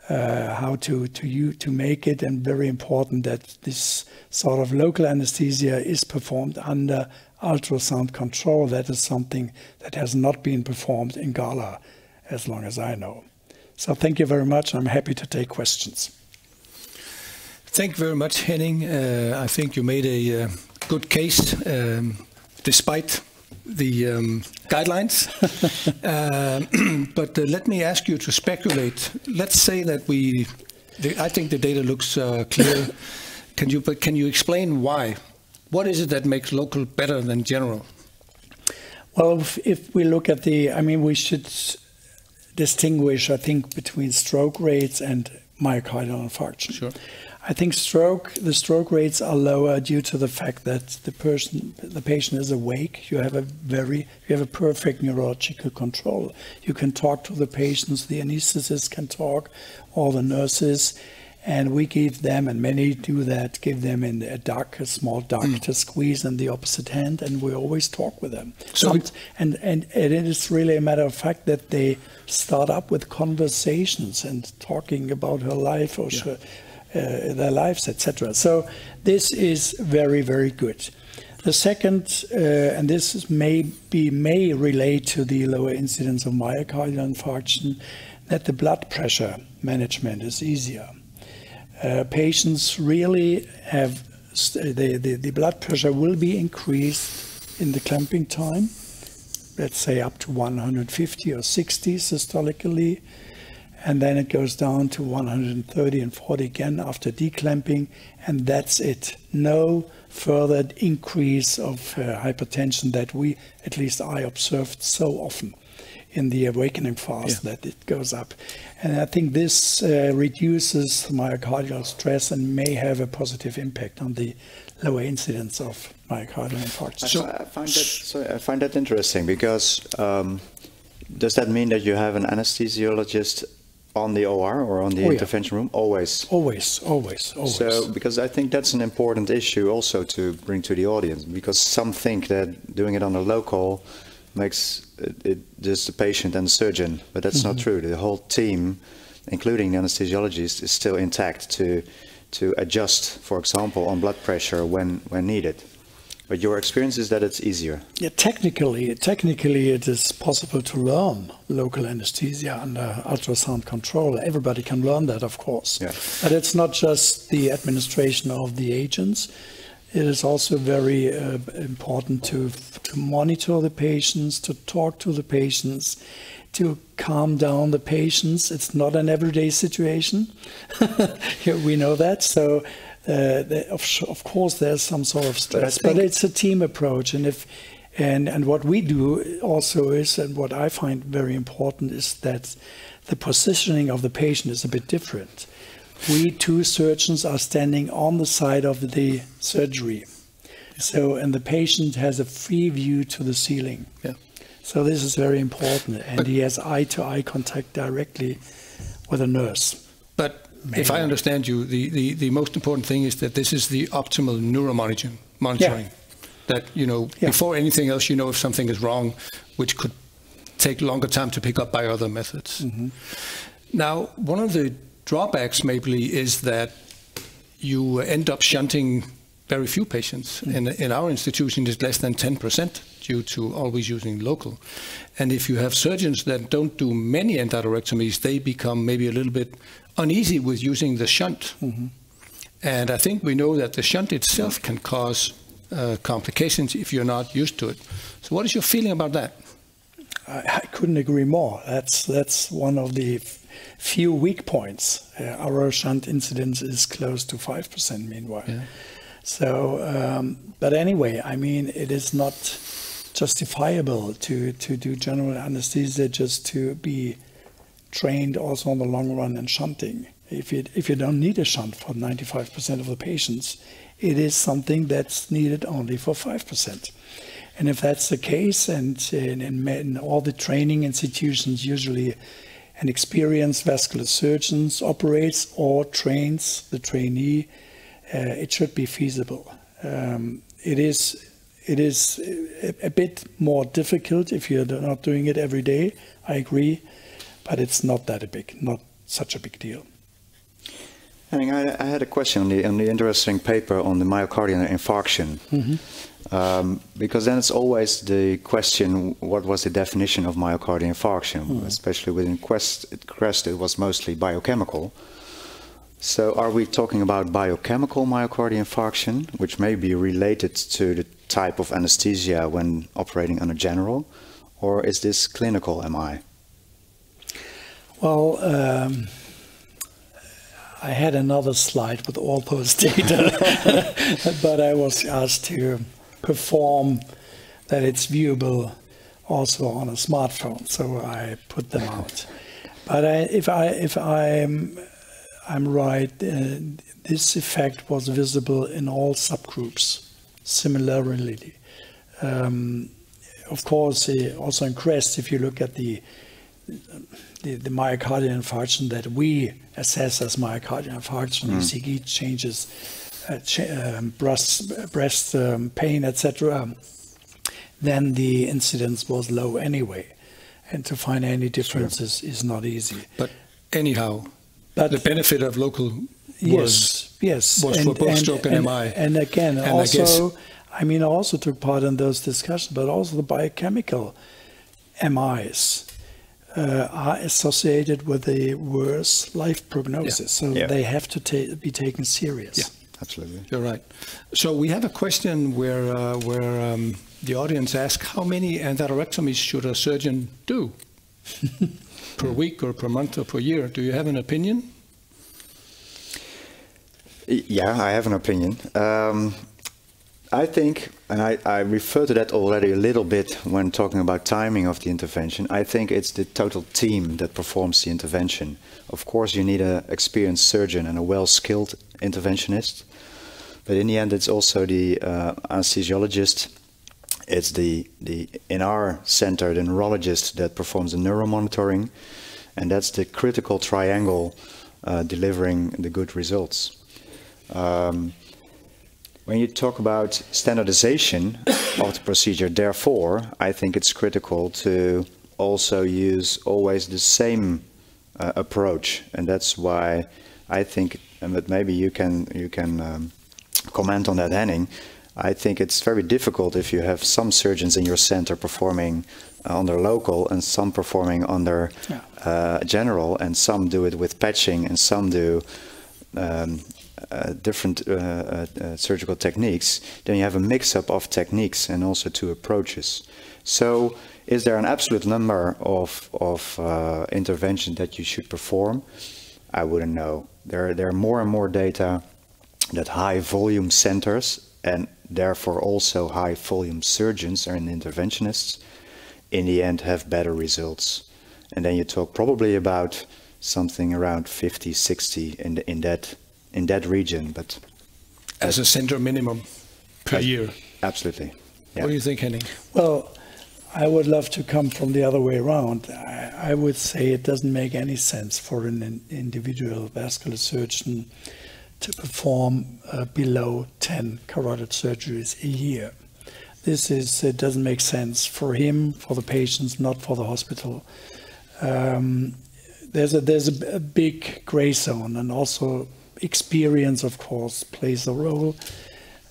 Uh, how to to you to make it, and very important that this sort of local anesthesia is performed under ultrasound control. That is something that has not been performed in GALA, as long as I know. So thank you very much. I'm happy to take questions.
Thank you very much, Henning. Uh, I think you made a uh, good case um, despite the um, guidelines. *laughs* uh, *clears throat* but uh, let me ask you to speculate. Let's say that we, the, I think the data looks uh, clear. *laughs* can you, but can you explain why? What is it that makes local better than general?
Well, if, if we look at the, I mean, we should distinguish, I think, between stroke rates and myocardial infarction.
Sure.
I think stroke the stroke rates are lower due to the fact that the person the patient is awake. You have a very you have a perfect neurological control. You can talk to the patients, the anesthetist can talk, all the nurses, and we give them and many do that, give them in a duck, a small duck mm. to squeeze in the opposite hand, and we always talk with them. So Some, and, and it is really a matter of fact that they start up with conversations and talking about her life or yeah. Uh, their lives, etc. So this is very, very good. The second, uh, and this may be may relate to the lower incidence of myocardial infarction, that the blood pressure management is easier. Uh, patients really have the, the, the blood pressure will be increased in the clamping time, let's say up to 150 or 60 systolically and then it goes down to 130 and 40 again after declamping, and that's it. No further increase of uh, hypertension that we, at least I observed so often in the awakening fast yeah. that it goes up. And I think this uh, reduces myocardial stress and may have a positive impact on the lower incidence of myocardial infarction.
So, I, find that, sorry, I find that interesting because um, does that mean that you have an anesthesiologist on the OR or on the oh, intervention yeah. room? Always.
Always, always, always.
So, because I think that's an important issue also to bring to the audience, because some think that doing it on a local makes it, it just the patient and the surgeon, but that's mm -hmm. not mm-hmm. true. The whole team, including the anesthesiologist, is still intact to to adjust, for example, on blood pressure when when needed. But your experience is that it's easier.
Yeah, technically, technically, it is possible to learn local anesthesia under ultrasound control. Everybody can learn that, of course. Yeah. But it's not just the administration of the agents. It is also very uh, important to, to monitor the patients, to talk to the patients, to calm down the patients. It's not an everyday situation. *laughs* we know that. So uh, of, of, course there's some sort of stress, but, but, it's a team approach, and if and and what we do also is, and what I find very important is that the positioning of the patient is a bit different. We two surgeons are standing on the side of the surgery. So, and the patient has a free view to the ceiling.
Yeah.
So this is very important, and he has eye-to-eye contact directly with a nurse.
But if I understand you, the, the, the most important thing is that this is the optimal neuromonitoring. Monitoring. That, you know,
Yeah.
before anything else, you know if something is wrong, which could take longer time to pick up by other methods. Mm-hmm. Now, one of the drawbacks maybe is that you end up shunting very few patients. Mm. In, in our institution, it's less than 10% due to always using local. And if you have surgeons that don't do many endarterectomies, they become maybe a little bit uneasy with using the shunt. And I think we know that the shunt itself can cause uh, complications if you're not used to it. So, what is your feeling about that?
I, I couldn't agree more. That's that's one of the f- few weak points. Uh, our shunt incidence is close to five percent. Meanwhile,
Yeah.
so um, but anyway, I mean, it is not justifiable to to do general anesthesia just to be trained also on the long run in shunting. If you if you don't need a shunt for 95% of the patients, it is something that's needed only for 5%. And if that's the case, and in, all the training institutions, usually an experienced vascular surgeon operates or trains the trainee, uh, it should be feasible. Um, it is it is a, a bit more difficult if you're not doing it every day. I agree, but it's not that a big, not such a big deal.
Henning, I, I had a question on the, on the interesting paper on the myocardial infarction. Um, because then it's always the question what was the definition of myocardial infarction? Especially within Quest, Crest, it was mostly biochemical. So, are we talking about biochemical myocardial infarction, which may be related to the type of anesthesia when operating on a general, or is this clinical MI?
Well, um, I had another slide with all those *laughs* data, *laughs* but I was asked to perform that it's viewable also on a smartphone, so I put them out. But I, if I if I'm I'm right, uh, this effect was visible in all subgroups similarly. Um, of course, uh, also in CREST, if you look at the the, the myocardial infarction that we assess as myocardial infarction, ECG changes, uh, ch- um, breast, breast um, pain, etc., then the incidence was low anyway. And to find any differences is not easy.
But anyhow,
But
the benefit of local was
yes, yes,
was for both stroke and MI.
And again,
And I
also,
guess-
I, mean, I also took part in those discussions, but also the biochemical MIs uh, are associated with a worse life prognosis, so
Yeah.
they have to ta- be taken serious.
Yeah.
Absolutely.
You're right. So we have a question where uh, where um, the audience asks how many endarterectomies should a surgeon do *laughs* per week or per month or per year? Do you have an opinion?
Yeah, I have an opinion. Um, I think, and I, I refer to that already a little bit when talking about timing of the intervention. I think it's the total team that performs the intervention. Of course, you need an experienced surgeon and a well-skilled interventionist, but in the end, it's also the uh, anesthesiologist. It's the, the in our center the neurologist that performs the neuromonitoring, and that's the critical triangle uh, delivering the good results. Um, when you talk about standardization of the procedure, therefore, I think it's critical to also use always the same uh, approach, and that's why I think, and but maybe you can you can um, comment on that, Henning. I think it's very difficult if you have some surgeons in your center performing uh, under local and some performing under
Yeah.
uh, general, and some do it with patching, and some do um, uh, different uh, uh, uh, surgical techniques, then you have a mix-up of techniques and also two approaches. So, is there an absolute number of of intervention that you should perform? I wouldn't know. There there are more and more data that high volume centers and therefore also high volume surgeons and interventionists in the end have better results. And then you talk probably about something around 50, 60 in, the, in that in that region. But
As a center minimum per
As-
year.
Absolutely. Yeah.
What do you think, Henning?
Well, I would love to come from the other way around. I, I would say it doesn't make any sense for an in- individual vascular surgeon to perform uh, below 10 carotid surgeries a year. This is it doesn't make sense for him, for the patients, not for the hospital. Um, there's a there's a, a big gray zone, and also experience, of course, plays a role.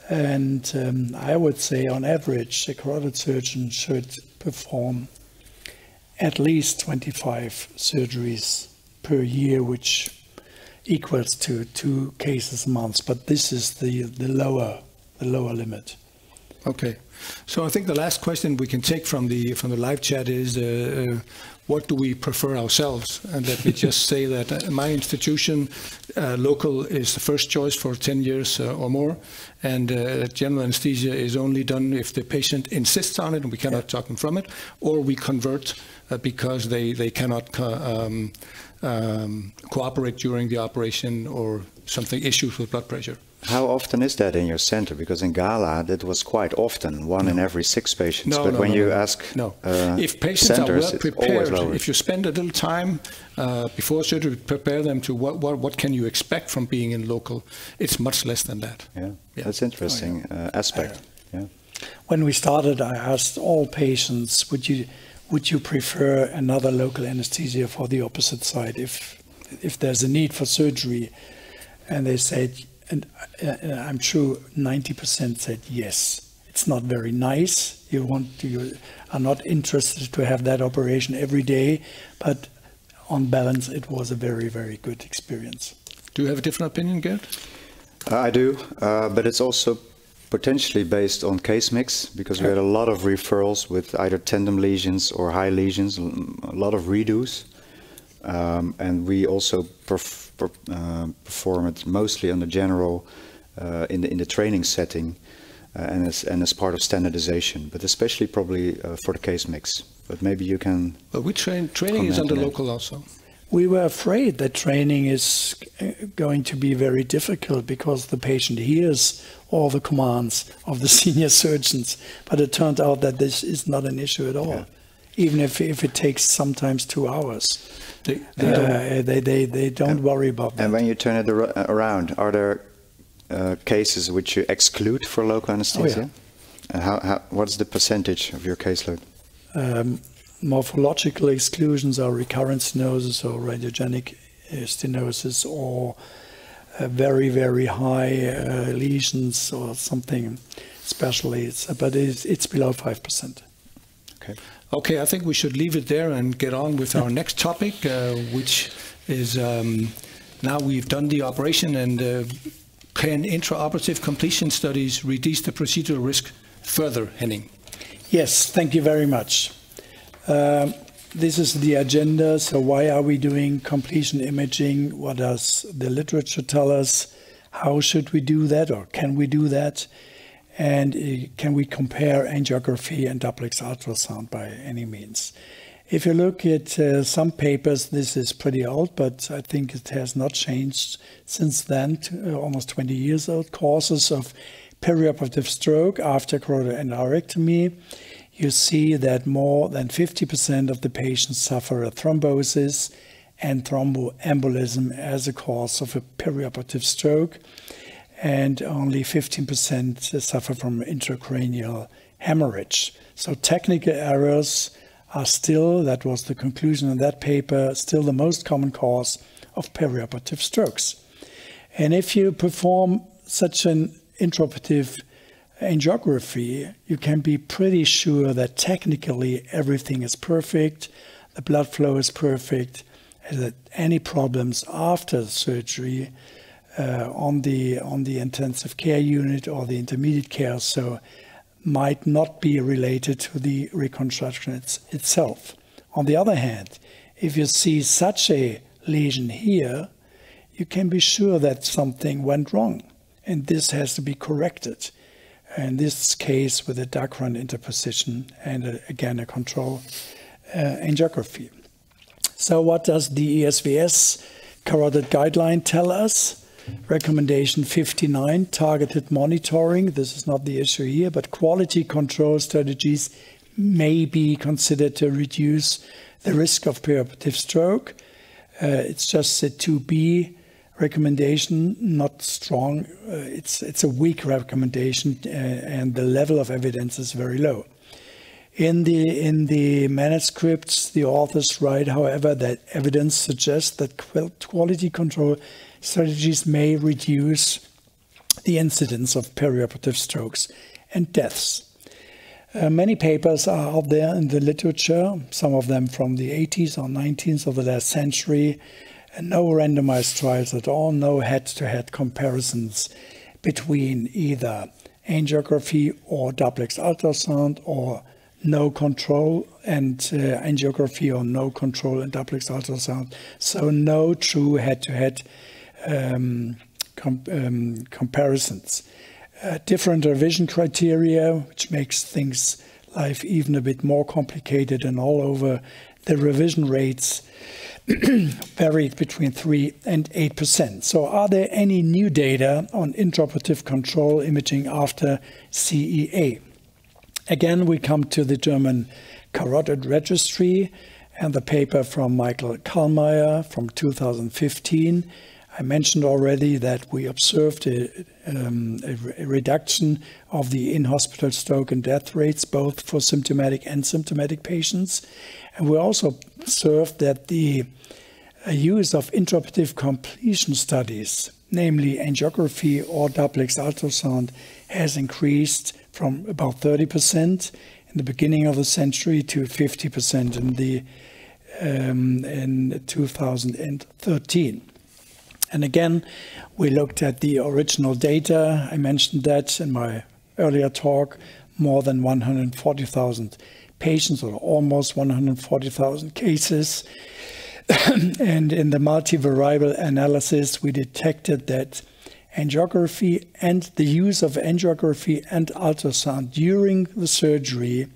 And um, I would say, on average, a carotid surgeon should perform at least 25 surgeries per year, which equals to two cases a month. But this is the, the lower the lower limit.
Okay. So I think the last question we can take from the from the live chat is, uh, uh, what do we prefer ourselves? And let me just say that uh, my institution, uh, local, is the first choice for 10 years uh, or more, and uh, general anesthesia is only done if the patient insists on it and we cannot yeah. talk them from it, or we convert because they they cannot. Co um, um, cooperate during the operation or something issues with blood pressure.
How often is that in your center? Because in GALA, that was quite often, one no. in every six patients. No, but no, when you ask
no. Uh, if patients
centers,
are well prepared, if you spend a little time uh, before surgery, prepare them to what, what, what can you expect from being in local, it's much less than that.
Yeah, yeah. that's interesting oh, yeah. uh, aspect. yeah.
When we started, I asked all patients, would you would you prefer another local anesthesia for the opposite side if if there's a need for surgery? And they said and uh, uh, I'm sure 90% said yes. It's not very nice. You want to, you are not interested to have that operation every day, but on balance, it was a very, very good experience.
Do you have a different opinion, Gerd?
Uh, I do, uh, but it's also potentially based on case mix because we had a lot of referrals with either tandem lesions or high lesions, a lot of redos. Um, and we also perf per, uh, perform it mostly on the general uh, in the in the training setting uh, and as and as part of standardization, but especially probably uh, for the case mix. But maybe you can.
Well, we train training is under local also.
We were afraid that training is uh, going to be very difficult because the patient hears all the commands of the *laughs* senior surgeons, but it turned out that this is not an issue at all. Yeah even if, if it takes sometimes two hours. They, they, uh, don't, they, they, they, don't worry about that.
And when you turn it ar around, are there uh, cases which you exclude for local anesthesia? Oh, yeah. And how, how, what's the percentage of your caseload?
Um, morphological exclusions are recurrent stenosis or radiogenic uh, stenosis or uh, very, very high uh, lesions or something especially. It's, but it's, it's below 5%.
Okay.
Okay, I think we should leave it there and get on with our next topic, uh, which is um, now we've done the operation and uh, can intraoperative completion studies reduce the procedural risk further, Henning?
Yes, thank you very much. Um, this is the agenda. So, why are we doing completion imaging? What does the literature tell us? How should we do that, or can we do that? And uh, can we compare angiography and duplex ultrasound by any means? If you look at uh, some papers, this is pretty old, but I think it has not changed since then, to, uh, almost 20 years old. Causes of perioperative stroke after carotid endarterectomy. You see that more than 50% of the patients suffer a thrombosis and thromboembolism as a cause of a perioperative stroke and only 15% suffer from intracranial hemorrhage. So technical errors are still, that was the conclusion in that paper, still the most common cause of perioperative strokes. And if you perform such an intraoperative angiography, you can be pretty sure that technically everything is perfect, the blood flow is perfect, and that any problems after surgery on the on the intensive care unit or the intermediate care, so might not be related to the reconstruction it's, itself. On the other hand, if you see such a lesion here, you can be sure that something went wrong, and this has to be corrected. In this case, with a Dacron interposition and a, again a control uh, angiography. So, what does the ESVS carotid guideline tell us? Recommendation 59, targeted monitoring. This is not the issue here, but quality control strategies may be considered to reduce the risk of perioperative stroke. Uh, it's just a 2B recommendation, not strong. Uh, it's, it's a weak recommendation, uh, and the level of evidence is very low. In the, in the manuscripts, the authors write, however, that evidence suggests that quality control strategies may reduce the incidence of perioperative strokes and deaths. Uh, many papers are out there in the literature, some of them from the 80s or 90s of the last century, and no randomized trials at all, no head to head comparisons between either angiography or duplex ultrasound or no control and uh, angiography or no control and duplex ultrasound. So, no true head to head um, com um, comparisons. Uh, different revision criteria, which makes things life even a bit more complicated, and all over the revision rates *clears throat* varied between 3 and 8 percent. So, are there any new data on intraoperative control imaging after CEA? Again, we come to the German Carotid Registry and the paper from Michael Kallmayer from 2015. I mentioned already that we observed a, um, a, reduction of the in hospital stroke and death rates, both for symptomatic and symptomatic patients. And we also observed that the uh, use of intraoperative completion studies, namely angiography or duplex ultrasound, has increased from about 30% in the beginning of the century to 50% in the um, in 2013. And again, we looked at the original data. I mentioned that in my earlier talk, more than 140,000 patients or almost 140,000 cases. *coughs* and in the multivariable analysis, we detected that angiography and the use of angiography and ultrasound during the surgery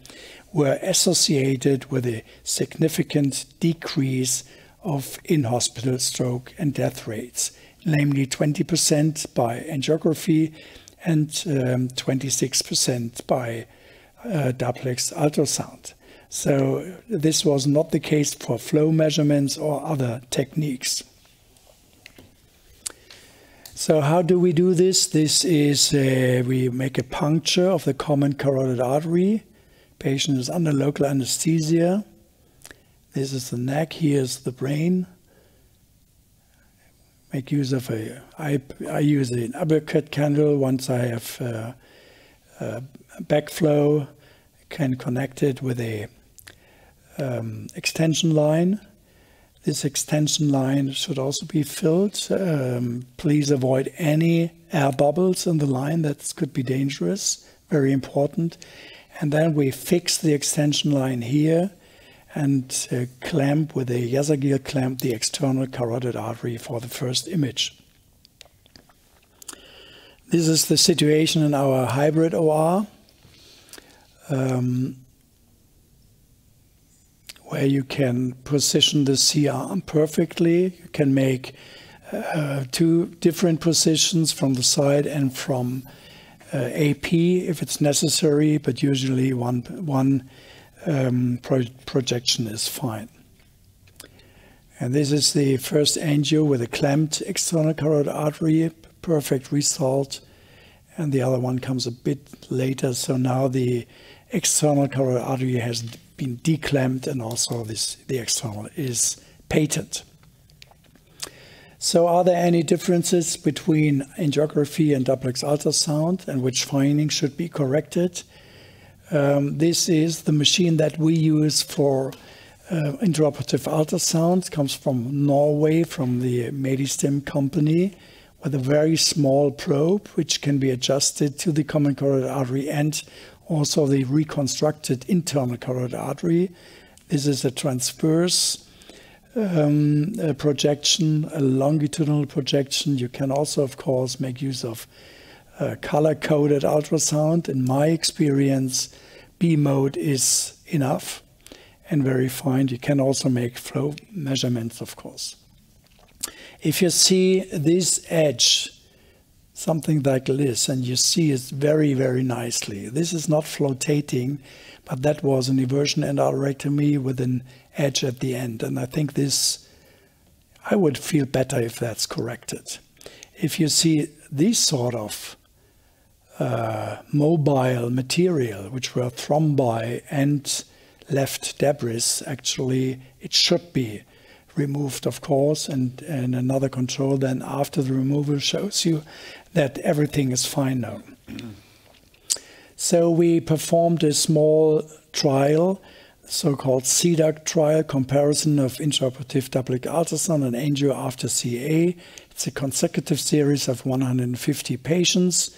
were associated with a significant decrease of in hospital stroke and death rates, namely 20% by angiography and um, 26% by uh, duplex ultrasound. So, this was not the case for flow measurements or other techniques. So how do we do this? This is uh, we make a puncture of the common carotid artery. Patient is under local anesthesia. This is the neck. Here's the brain. Make use of a. I I use an uppercut candle once I have uh, uh, backflow. Can connect it with a um, extension line this extension line should also be filled. Um, please avoid any air bubbles in the line. That could be dangerous. Very important. And then we fix the extension line here and uh, clamp with a Yasargil clamp the external carotid artery for the first image. This is the situation in our hybrid OR. Um, where you can position the C arm perfectly. You can make uh, two different positions from the side and from uh, AP if it's necessary, but usually one, one um, pro projection is fine. And this is the first angio with a clamped external carotid artery, perfect result. And the other one comes a bit later. So now the external carotid artery has been declamped and also this, the external is patent. So are there any differences between angiography and duplex ultrasound and which findings should be corrected? Um, this is the machine that we use for uh, ultrasound. Comes from Norway, from the Medistim company, with a very small probe, which can be adjusted to the common carotid artery and also the reconstructed internal carotid artery. This is a transverse um, a projection, a longitudinal projection. You can also, of course, make use of uh, color coded ultrasound. In my experience, B mode is enough and very fine. You can also make flow measurements, of course. If you see this edge, something like this, and you see it very, very nicely. This is not flotating, but that was an inversion eversion endarterectomy with an edge at the end. And I think this, I would feel better if that's corrected. If you see this sort of uh, mobile material, which were thrombi and left debris, actually, it should be removed, of course, and, and another control then after the removal shows you that everything is fine now. so we performed a small trial, so-called CDUC trial, comparison of intraoperative duplex ultrasound and angio after CEA. It's a consecutive series of 150 patients.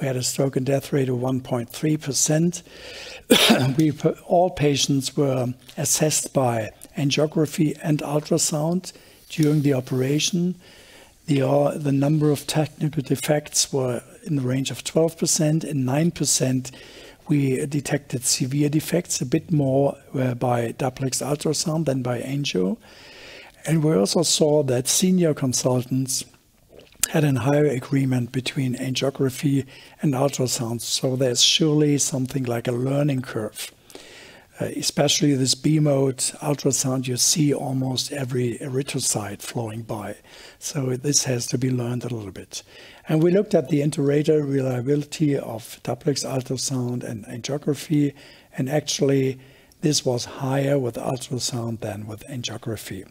We had a stroke and death rate of 1.3%. *coughs* we, all patients were assessed by angiography and ultrasound during the operation. The, uh, the number of technical defects were in the range of 12%. and 9% we detected severe defects, a bit more uh, by duplex ultrasound than by angio. And we also saw that senior consultants had a higher agreement between angiography and ultrasound. So there's surely something like a learning curve. Uh, especially this B mode ultrasound, you see almost every erythrocyte flowing by. So this has to be learned a little bit. And we looked at the inter-rater reliability of duplex ultrasound and angiography, and actually this was higher with ultrasound than with angiography.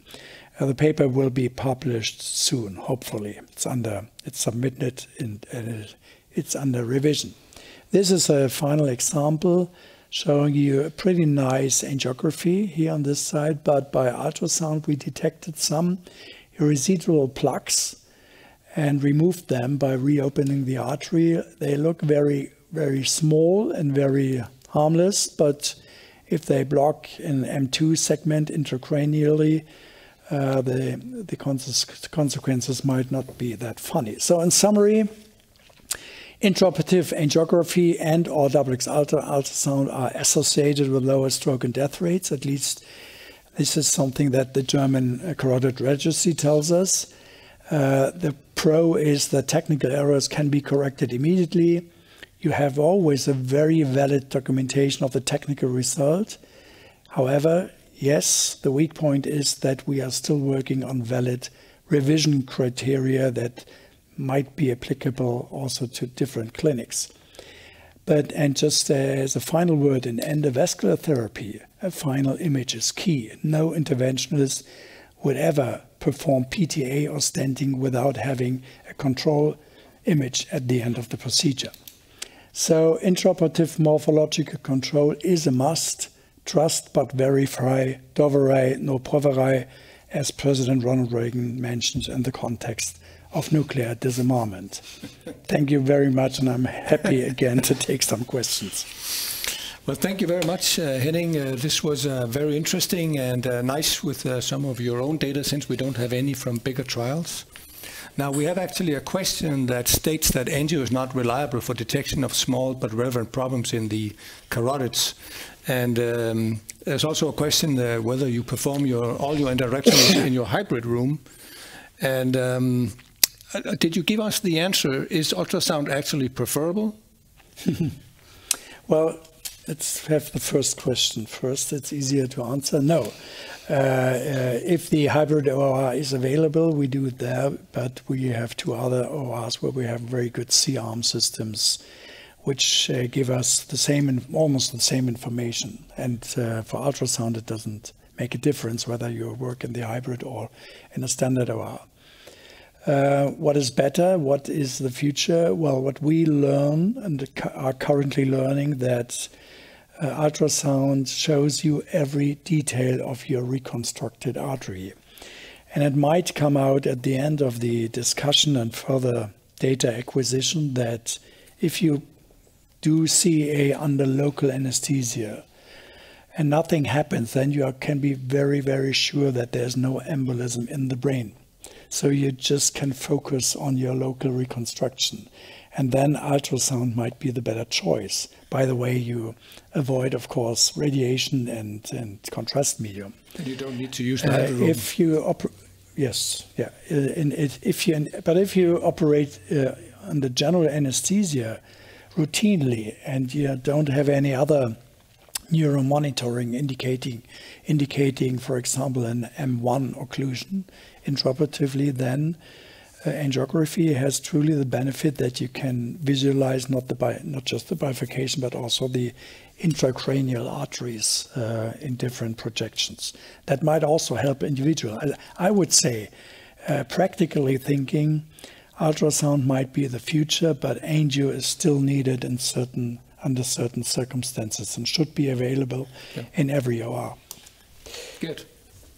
Uh, the paper will be published soon, hopefully. It's under, it's submitted and it's under revision. This is a final example showing you a pretty nice angiography here on this side, but by ultrasound we detected some residual plaques and removed them by reopening the artery. They look very, very small and very harmless, but if they block an M2 segment intracranially, uh, the, the consequences might not be that funny. So in summary, Intraoperative angiography and or duplex ultrasound are associated with lower stroke and death rates. At least this is something that the German uh, carotid registry tells us. Uh, the pro is that technical errors can be corrected immediately. You have always a very valid documentation of the technical result. However, yes, the weak point is that we are still working on valid revision criteria that might be applicable also to different clinics. But, and just as a final word in endovascular therapy, a final image is key. No interventionist would ever perform PTA or stenting without having a control image at the end of the procedure. So intraoperative morphological control is a must. Trust but verify, dovere no provere, as President Ronald Reagan mentioned in the context of nuclear disarmament. thank you very much, and I'm happy again to take some questions.
Well, thank you very much, uh, Henning. Uh, this was uh, very interesting and uh, nice with uh, some of your own data since we don't have any from bigger trials. Now, we have actually a question that states that angio is not reliable for detection of small but relevant problems in the carotids. And um, there's also a question uh, whether you perform your, all your interactions *coughs* in your hybrid room. And um, uh, did you give us the answer? Is ultrasound actually preferable? *laughs*
well, let's have the first question first. It's easier to answer. No. Uh, uh, if the hybrid OR is available, we do it there, but we have two other ORs where we have very good C-arm systems, which uh, give us the same, almost the same information. And uh, for ultrasound, it doesn't make a difference whether you work in the hybrid or in a standard OR. Uh, what is better? What is the future? Well, what we learn and are currently learning that uh, ultrasound shows you every detail of your reconstructed artery. And it might come out at the end of the discussion and further data acquisition that if you do CEA under local anesthesia and nothing happens, then you are, can be very, very sure that there's no embolism in the brain. So you just can focus on your local reconstruction. And then ultrasound might be the better choice. By the way, you avoid, of course, radiation and, and contrast medium.
And you don't need to use the uh,
If you yes, yeah. In, in, if you, but if you operate uh, under general anesthesia routinely and you don't have any other neuromonitoring indicating, indicating, for example, an M1 occlusion intraoperatively, then uh, angiography has truly the benefit that you can visualize not the not just the bifurcation but also the intracranial arteries uh, in different projections. That might also help individual. I, I would say, uh, practically thinking, ultrasound might be the future, but angio is still needed in certain under certain circumstances and should be available yeah. in every OR.
Good.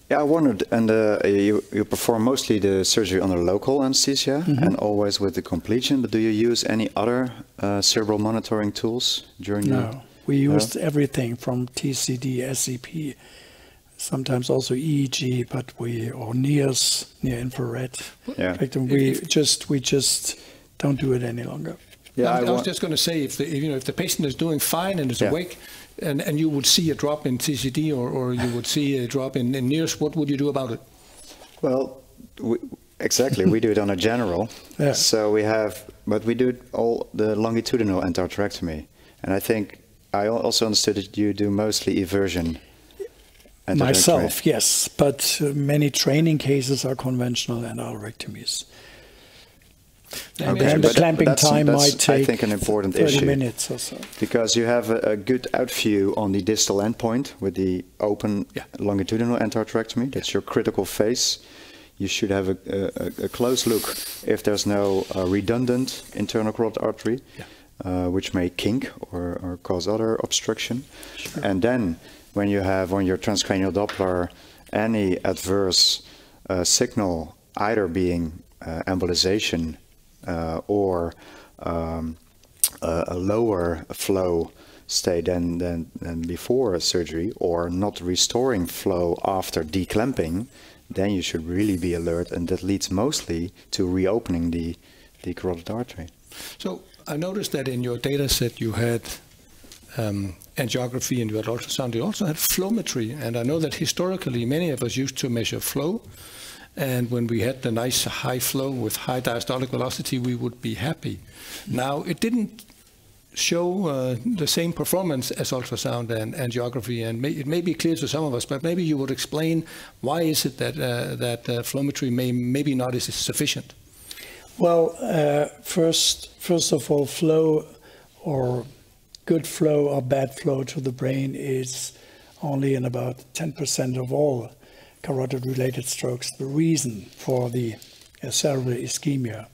Yeah, I wondered, and uh, you, you perform mostly the surgery under local anesthesia mm -hmm. and always with the completion, but do you use any other uh, cerebral monitoring tools during
no.
the...
We used uh, everything from TCD, SEP, sometimes also EEG, but we or NIRS, near infrared.
Yeah.
fact, we just we just don't do it any longer.
Yeah, I, I was just going to say if the you know if the patient is doing fine and is yeah. awake, and, and you would see a drop in TCD or, or you would see a drop in, in NIRS, what would you do about it?
Well, we, exactly. we do it on a general. *laughs* Yeah. So we have, but we do all the longitudinal endarterectomy. And I think I also understood that you do mostly eversion.
Myself, yes, but uh, many training cases are conventional endarterectomies. Okay, and the clamping that's, time that's, might take
I think an important
30
issue
minutes or so.
Because you have a, a good outview on the distal endpoint with the open yeah. longitudinal endarterectomy. That's yeah. your critical phase. You should have a, a, a close look if there's no uh, redundant internal carotid artery, yeah. uh, which may kink or, or cause other obstruction. Sure. And then when you have on your transcranial Doppler any adverse uh, signal, either being uh, embolization uh, or um, a, a, lower flow state than, than, than before surgery or not restoring flow after declamping, then you should really be alert and that leads mostly to reopening the, the carotid artery.
So I noticed that in your data set you had um, angiography and you had ultrasound, you also had flowmetry. And I know that historically many of us used to measure flow and when we had the nice high flow with high diastolic velocity, we would be happy. Now, it didn't show uh, the same performance as ultrasound and angiography, and may, it may be clear to some of us, but maybe you would explain why is it that uh, that uh, flowmetry may maybe not is sufficient.
Well, uh, first first of all, flow or good flow or bad flow to the brain is only in about 10% of all carotid related strokes the reason for the cerebral ischemia.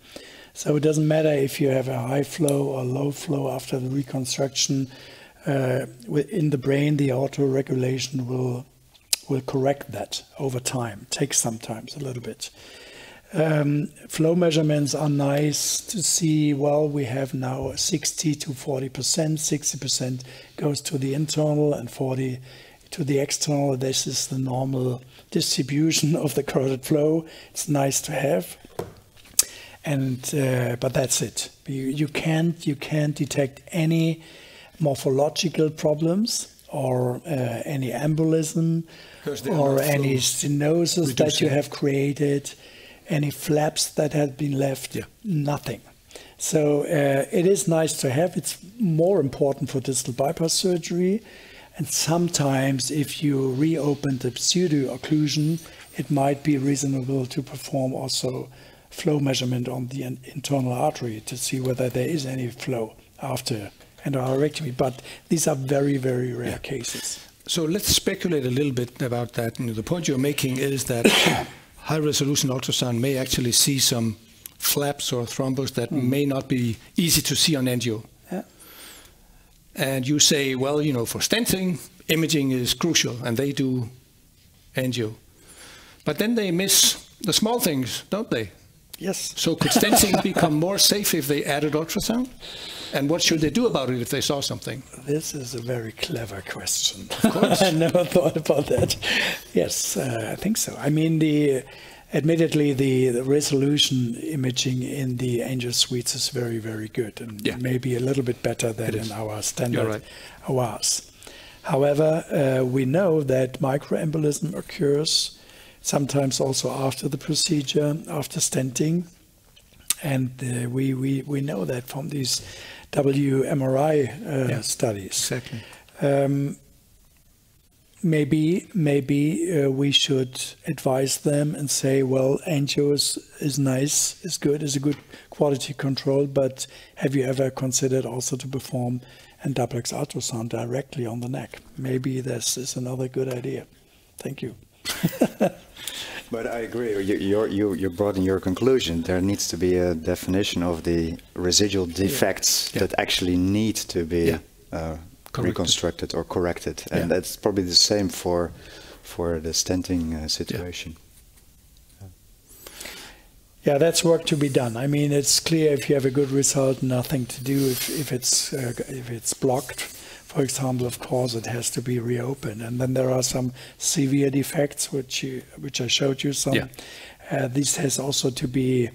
So it doesn't matter if you have a high flow or low flow after the reconstruction. Uh, in the brain, the autoregulation will will correct that over time. Takes sometimes a little bit. Um, flow measurements are nice to see. Well, we have now 60 to 40 percent. 60 percent goes to the internal, and 40 to the external. This is the normal distribution of the carotid flow. It's nice to have, and uh, but that's it. You, you can't you can't detect any morphological problems or uh, any embolism or any stenosis that you have created, any flaps that have been left.
Yeah.
Nothing. So uh, it is nice to have. It's more important for distal bypass surgery and sometimes, if you reopen the pseudo occlusion, it might be reasonable to perform also flow measurement on the internal artery to see whether there is any flow after endarterectomy. But these are very, very rare yeah. cases.
So let's speculate a little bit about that. You know, the point you're making is that *coughs* high resolution ultrasound may actually see some flaps or thrombus that mm. may not be easy to see on angio and you say, well, you know, for stenting, imaging is crucial, and they do angio. But then they miss the small things, don't they?
Yes.
So could stenting become more safe if they added ultrasound? And what should they do about it if they saw something?
This is a very clever question. Of course. *laughs* I never thought about that. Yes, uh, I think so. I mean, the admittedly, the, the, resolution imaging in the angio suites is very, very good and yeah. maybe a little bit better than in our standard right. ORs. However, uh, we know that microembolism occurs. sometimes also after the procedure, after stenting. And uh, we, we, we know that from these WMRI uh, yeah, studies.
Exactly.
Um, maybe maybe uh, we should advise them and say, well, angio is, nice, is good, is a good quality control, but have you ever considered also to perform a duplex ultrasound directly on the neck? Maybe this is another good idea. Thank you. *laughs*
but I agree. You, you, you brought in your conclusion. There needs to be a definition of the residual defects yeah. Yeah. that actually need to be yeah. uh, reconstructed or corrected, and that's probably the same for for the stenting uh, situation.
Yeah. yeah. that's work to be done. I mean, it's clear if you have a good result, nothing to do. If if it's uh, if it's blocked, for example, of course, it has to be reopened. And then there are some severe defects, which you, which I showed you some. Yeah. Uh, this has also to be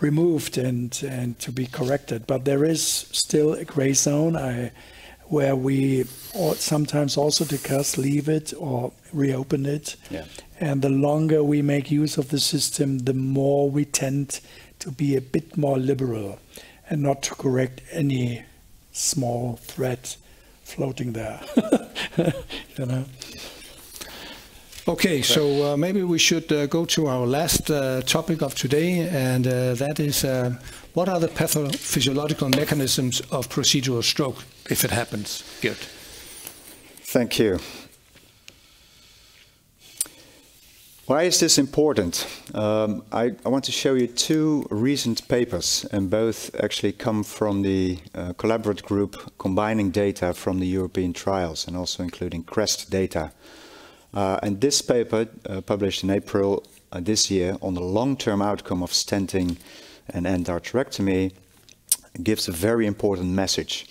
removed and and to be corrected. But there is still a gray zone. I where we sometimes also discuss leave it or reopen it.
Yeah.
And the longer we make use of the system, the more we tend to be a bit more liberal and not to correct any small thread floating there. *laughs* you know.
Okay, so uh, maybe we should uh, go to our last uh, topic of today, and uh, that is uh, what are the pathophysiological mechanisms of procedural stroke if it happens? Good.
Thank you. Why is this important? Um, I, I, want to show you two recent papers, and both actually come from the uh, collaborative group combining data from the European trials and also including CREST data. Uh, and this paper, uh, published in April uh, this year on the long-term outcome of stenting and endarterectomy, gives a very important message.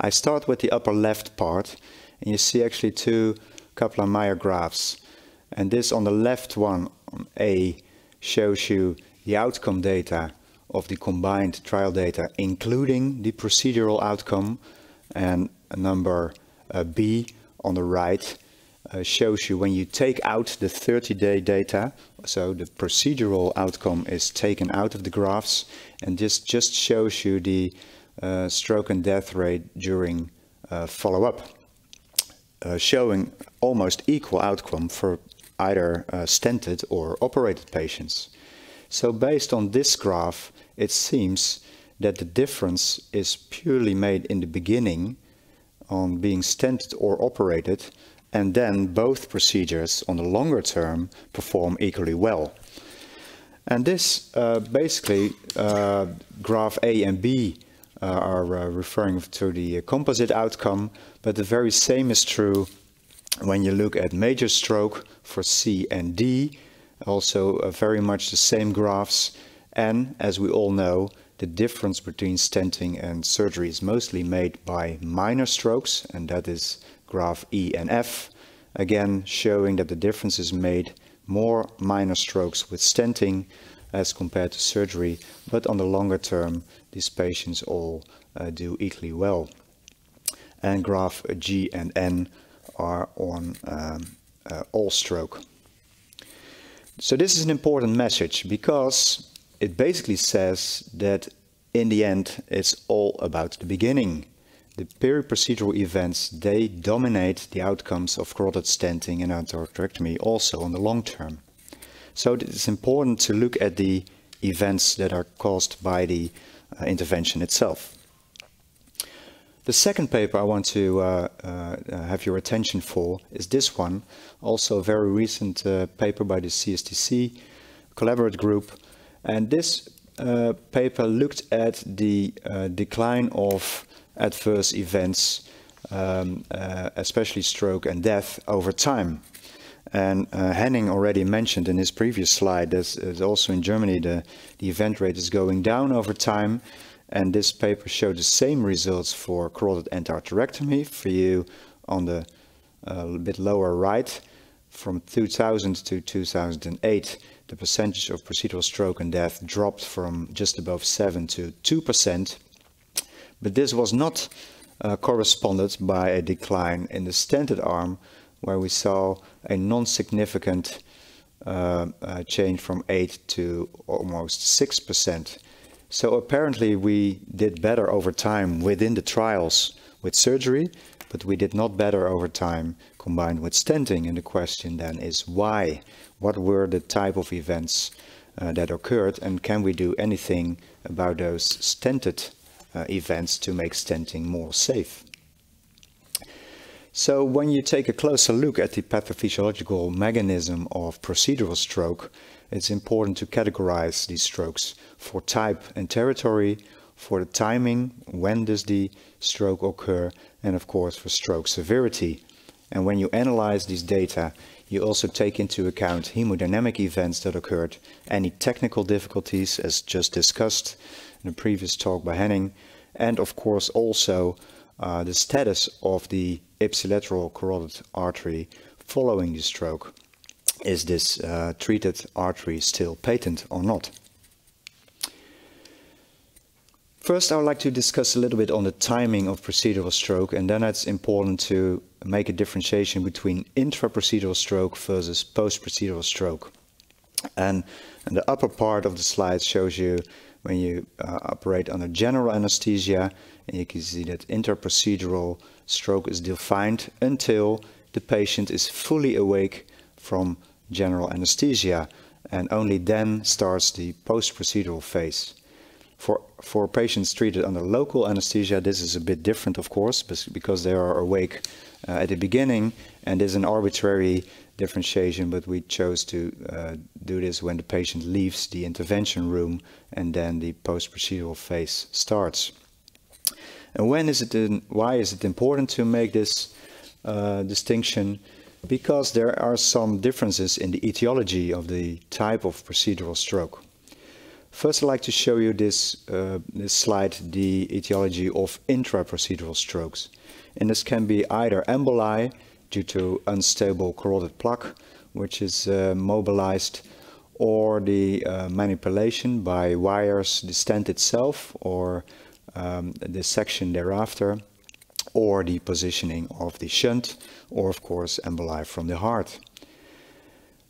I start with the upper left part, and you see actually two Kaplan-Meier graphs. And this on the left one, on A, shows you the outcome data of the combined trial data, including the procedural outcome, and number uh, B on the right uh, shows you when you take out the 30-day data, so the procedural outcome is taken out of the graphs, and this just shows you the uh, stroke and death rate during uh, follow-up, uh, showing almost equal outcome for either uh, stented or operated patients. So based on this graph, it seems that the difference is purely made in the beginning on being stented or operated, and then both procedures on the longer term perform equally well. And this uh, basically, uh, graph A and B uh, are uh, referring to the composite outcome, but the very same is true when you look at major stroke for C and D, also uh, very much the same graphs. And as we all know, the difference between stenting and surgery is mostly made by minor strokes, and that is graph E and F, again showing that the difference is made more minor strokes with stenting as compared to surgery, but on the longer term, these patients all uh, do equally well. And graph G and N are on um, uh, all stroke. So this is an important message because it basically says that in the end it's all about the beginning the periprocedural events, they dominate the outcomes of carotid stenting and endarterectomy also on the long term. So it's important to look at the events that are caused by the uh, intervention itself. The second paper I want to uh, uh, have your attention for is this one, also a very recent uh, paper by the CSTC collaborative group. And this uh, paper looked at the uh, decline of adverse events, um, uh, especially stroke and death, over time. And uh, Henning already mentioned in his previous slide that also in Germany the, the event rate is going down over time. And this paper showed the same results for carotid endarterectomy for you on the uh, bit lower right. From 2000 to 2008, the percentage of procedural stroke and death dropped from just above 7 to 2 percent but this was not uh, corresponded by a decline in the stented arm, where we saw a non-significant uh, uh, changed from 8 to almost 6%. So apparently we did better over time within the trials with surgery, but we did not better over time combined with stenting. And the question then is why? What were the type of events uh, that occurred and can we do anything about those stented uh, events to make stenting more safe? So when you take a closer look at the pathophysiological mechanism of procedural stroke, it's important to categorize these strokes for type and territory, for the timing, when does the stroke occur, and of course for stroke severity. And when you analyze these data, you also take into account hemodynamic events that occurred, any technical difficulties as just discussed in the previous talk by Henning, and of course also uh, the status of the ipsilateral carotid artery following the stroke. Is this uh, treated artery still patent or not? First, I would like to discuss a little bit on the timing of procedural stroke, and then it's important to make a differentiation between intra-procedural stroke versus post-procedural stroke. And, and, the upper part of the slide shows you when you uh, operate under general anesthesia, and you can see that intraprocedural stroke is defined until the patient is fully awake from general anesthesia, and only then starts the post-procedural phase. For, for patients treated under local anesthesia, this is a bit different, of course, because they are awake uh, at the beginning, and there's an arbitrary differentiation, but we chose to uh, do this when the patient leaves the intervention room and then the post-procedural phase starts. And when is it in, why is it important to make this uh, distinction? Because there are some differences in the etiology of the type of procedural stroke. First, I'd like to show you this, uh, this slide, the etiology of intraprocedural strokes. And this can be either emboli due to unstable carotid plaque, which is uh, mobilized, or the uh, manipulation by wires, the stent itself, or um, the section thereafter, or the positioning of the shunt, or of course emboli from the heart.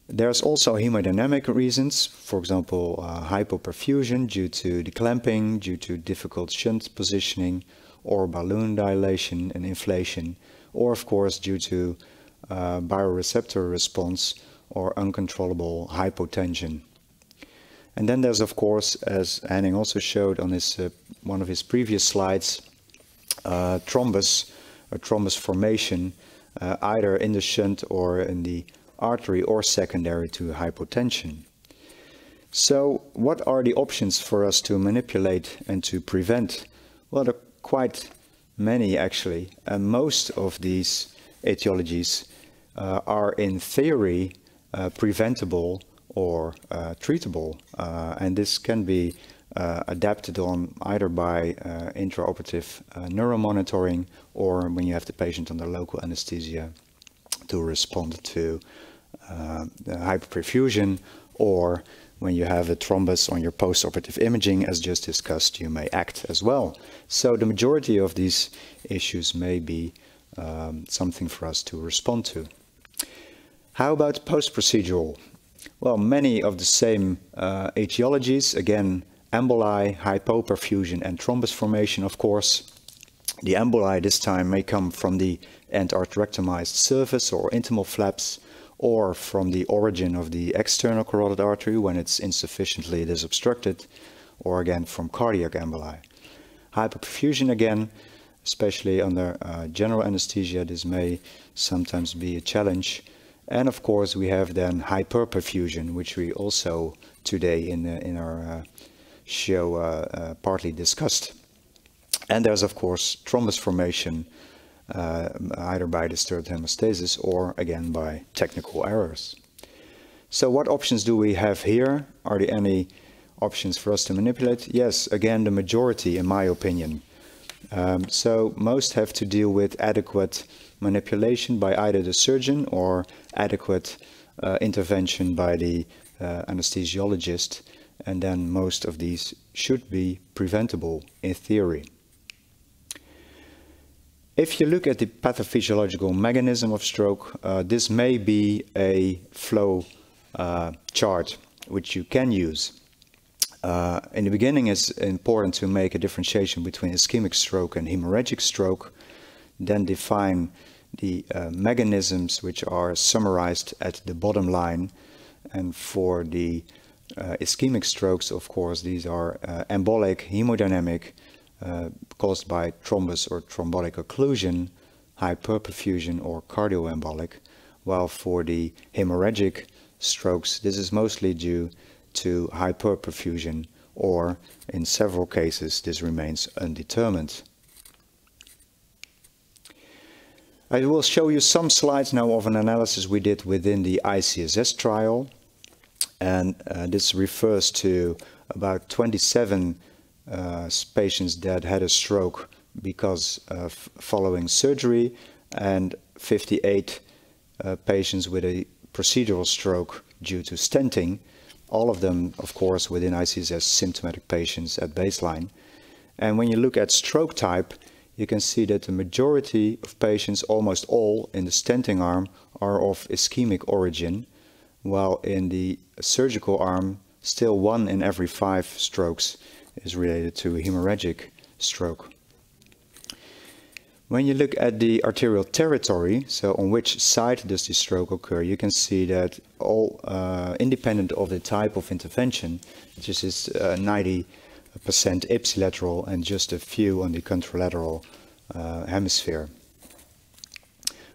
There's also hemodynamic reasons, for example, uh, hypoperfusion due to declamping, due to difficult shunt positioning, or balloon dilation and inflation, or of course due to uh, baroreceptor response or uncontrollable hypotension. And then there's of course, as Henning also showed on his, uh, one of his previous slides, uh, thrombus, or thrombus formation, uh, either in the shunt or in the artery or secondary to hypotension. So what are the options for us to manipulate and to prevent? Well, there are quite many actually. And most of these etiologies uh, are in theory uh, preventable or uh, treatable. Uh, and this can be uh, adapted on either by uh, intraoperative neuromonitoring or when you have the patient under local anesthesia to respond to uh, hyperperfusion or when you have a thrombus on your postoperative imaging, as just discussed, you may act as well. So the majority of these issues may be um, something for us to respond to. How about post-procedural? Well, many of the same uh, etiologies, again, emboli, hypoperfusion and thrombus formation, of course. The emboli this time may come from the end arterectomized surface or intimal flaps, or from the origin of the external carotid artery when it's insufficiently disobstructed, or again from cardiac emboli. Hyperperfusion again, especially under uh, general anesthesia, this may sometimes be a challenge. And of course we have then hyperperfusion, which we also today in, uh, in our uh, show uh, uh, partly discussed. And there's of course thrombus formation, uh, either by disturbed hemostasis or again by technical errors. So what options do we have here? Are there any options for us to manipulate? Yes, again, the majority in my opinion. Um, so most have to deal with adequate manipulation by either the surgeon or adequate uh, intervention by the uh, anesthesiologist and then most of these should be preventable in theory. If you look at the pathophysiological mechanism of stroke, uh, this may be a flow uh, chart, which you can use. Uh, in the beginning, it's important to make a differentiation between ischemic stroke and hemorrhagic stroke, then define the uh, mechanisms which are summarized at the bottom line. And for the uh, ischemic strokes, of course, these are uh, embolic, hemodynamic, uh, caused by thrombus or thrombotic occlusion, hyperperfusion or cardioembolic, while for the hemorrhagic strokes, this is mostly due to hyperperfusion or in several cases this remains undetermined. I will show you some slides now of an analysis we did within the ICSS trial and uh, this refers to about 27 uh, patients that had a stroke because of following surgery and 58 uh, patients with a procedural stroke due to stenting, all of them, of course, within ICSS symptomatic patients at baseline. And when you look at stroke type, you can see that the majority of patients, almost all in the stenting arm, are of ischemic origin, while in the surgical arm, still one in every five strokes is related to hemorrhagic stroke. When you look at the arterial territory, so on which side does the stroke occur, you can see that all uh, independent of the type of intervention, just is uh, 90% ipsilateral and just a few on the contralateral uh, hemisphere.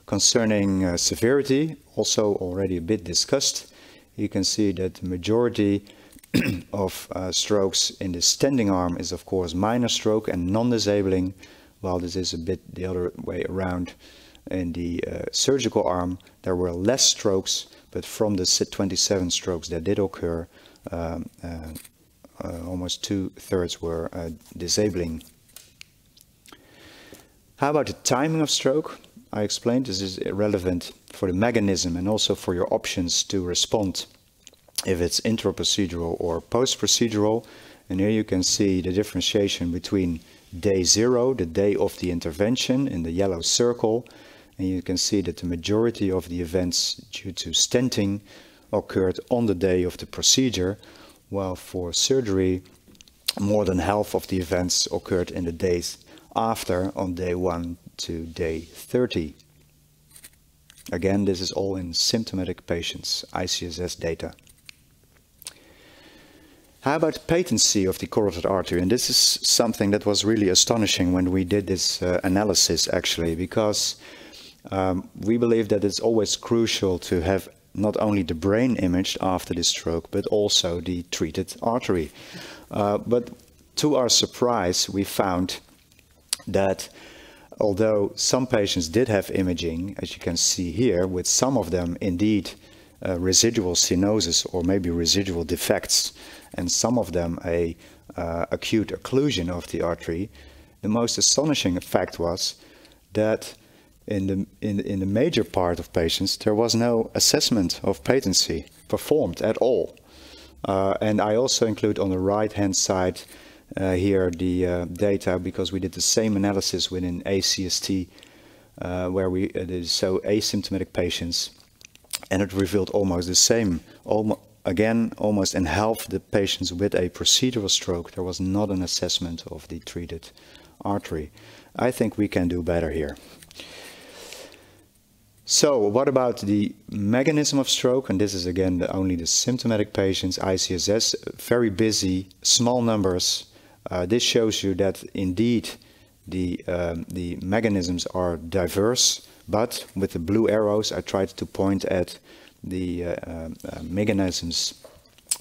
Concerning uh, severity, also already a bit discussed, you can see that the majority *clears throat* of uh, strokes in the stenting arm is of course minor stroke and non-disabling, while this is a bit the other way around. In the uh, surgical arm, there were less strokes, but from the 27 strokes that did occur, um, uh, uh almost two-thirds were uh, disabling. How about the timing of stroke? I explained this is relevant for the mechanism and also for your options to respond if it's intra-procedural or post-procedural. And here you can see the differentiation between day zero, the day of the intervention in the yellow circle, and you can see that the majority of the events due to stenting occurred on the day of the procedure, while for surgery, more than half of the events occurred in the days after on day 1 to day 30. Again, this is all in symptomatic patients, ICSS data. How about patency of the carotid artery? And this is something that was really astonishing when we did this uh, analysis, actually, because um, we believe that it's always crucial to have not only the brain imaged after the stroke, but also the treated artery. Uh, but to our surprise, we found that although some patients did have imaging, as you can see here, with some of them indeed uh, residual stenosis or maybe residual defects, and some of them a uh, acute occlusion of the artery, the most astonishing fact was that in the, in, in the major part of patients, there was no assessment of patency performed at all. Uh, and I also include on the right-hand side here the uh, data because we did the same analysis within ACST uh, where we so asymptomatic patients and it revealed almost the same. Again, almost in half the patients with a procedural stroke, there was not an assessment of the treated artery. I think we can do better here. So, what about the mechanism of stroke? And this is again the, only the symptomatic patients, ICSS, very busy, small numbers. Uh, this shows you that indeed the, um, the mechanisms are diverse, but with the blue arrows, I tried to point at the uh, uh, mechanisms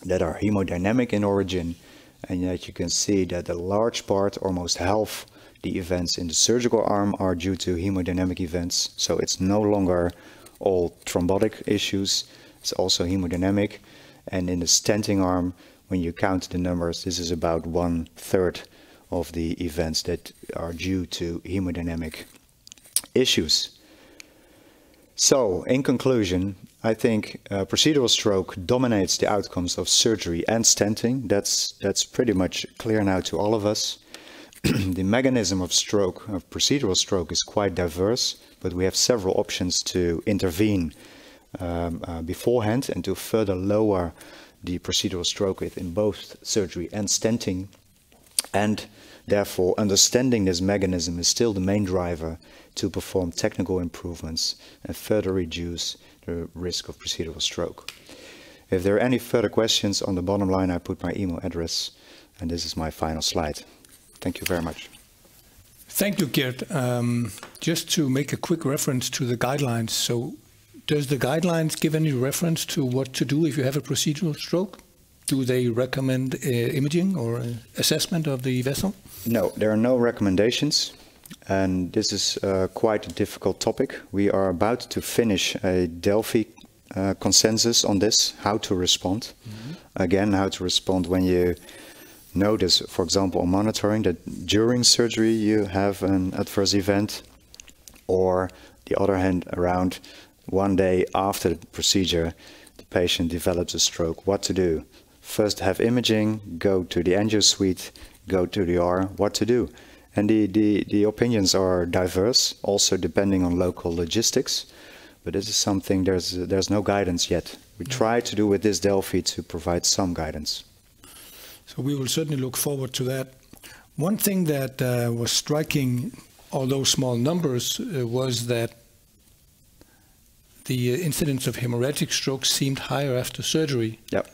that are hemodynamic in origin, and yet you can see that a large part, almost half, the events in the surgical arm are due to hemodynamic events. So it's no longer all thrombotic issues, it's also hemodynamic. And in the stenting arm, when you count the numbers, this is about one third of the events that are due to hemodynamic issues. So, in conclusion, I think uh, procedural stroke dominates the outcomes of surgery and stenting. That's, that's pretty much clear now to all of us. *clears throat* the mechanism of stroke, of procedural stroke, is quite diverse, but we have several options to intervene um, uh, beforehand and to further lower the procedural stroke width in both surgery and stenting. And therefore, understanding this mechanism is still the main driver to perform technical improvements and further reduce the risk of procedural stroke. If there are any further questions on the bottom line, I put my email address, and this is my final slide. Thank you very much.
Thank you, Gert. Um, just to make a quick reference to the guidelines. So, does the guidelines give any reference to what to do if you have a procedural stroke? Do they recommend uh, imaging or uh, assessment of the vessel?
No, there are no recommendations, and this is uh, quite a difficult topic. We are about to finish a Delphi uh, consensus on this, how to respond. Mm-hmm. Again, how to respond when you notice, for example, on monitoring that during surgery you have an adverse event, or the other hand around, one day after the procedure, the patient develops a stroke. What to do? First, have imaging, go to the angio suite, go to the R. What to do? And the, the, the opinions are diverse, also depending on local logistics. But this is something there's there's no guidance yet. We try to do with this Delphi to provide some guidance.
So we will certainly look forward to that. One thing that uh, was striking, although small numbers, uh, was that the uh, incidence of hemorrhagic stroke seemed higher after surgery.
Yep.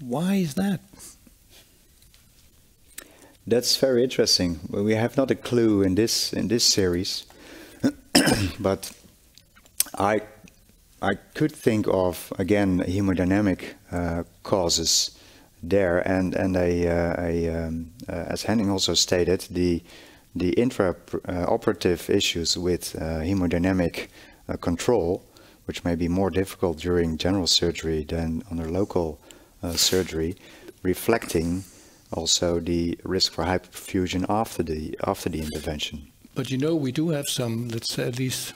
Why is that?
That's very interesting. We have not a clue in this in this series, *coughs* but I I could think of again hemodynamic uh, causes there, and and a, uh, a um, uh, as Henning also stated, the the intraoperative issues with uh, hemodynamic control, which may be more difficult during general surgery than under local uh, surgery, reflecting also the risk for hyperperfusion after the after the intervention.
But you know, we do have some, let's say, at least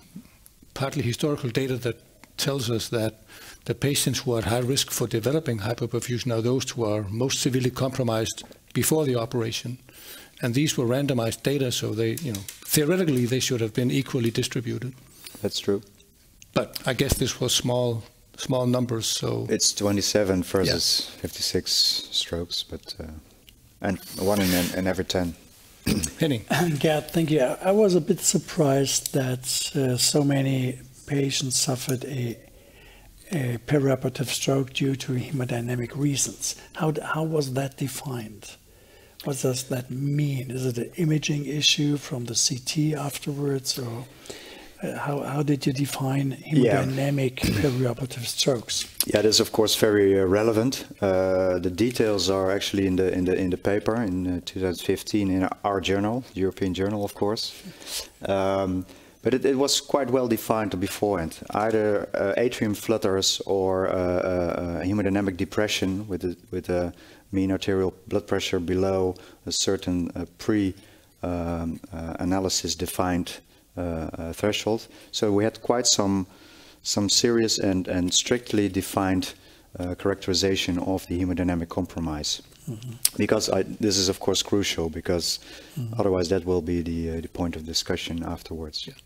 partly historical data that tells us that the patients who are at high risk for developing hyperperfusion are those who are most severely compromised before the operation. And these were randomized data, so they, you know, theoretically they should have been equally distributed.
That's true.
But I guess this was small, small numbers, so
it's 27 versus yeah. 56 strokes, but uh, and one in, in every 10. *clears throat*
Henning. *clears throat*
Gert, thank you. I was a bit surprised that uh, so many patients suffered a a perioperative stroke due to hemodynamic reasons. How, how was that defined? What does that mean? Is it an imaging issue from the CT afterwards, or uh, how, how did you define hemodynamic yeah. perioperative strokes?
Yeah, that's of course very uh, relevant. Uh, the details are actually in the in the in the paper in uh, 2015 in our journal, European Journal, of course. Um, but it, it, was quite well defined beforehand. Either uh, atrium flutters or uh, hemodynamic depression with a, with a mean arterial blood pressure below a certain uh, pre-analysis um, defined uh, threshold. So we had quite some some serious and, and strictly defined characterization of the hemodynamic compromise. Mm -hmm. Because I, this is of course crucial because mm -hmm. otherwise that will be the, uh, the point of discussion afterwards.
Yeah.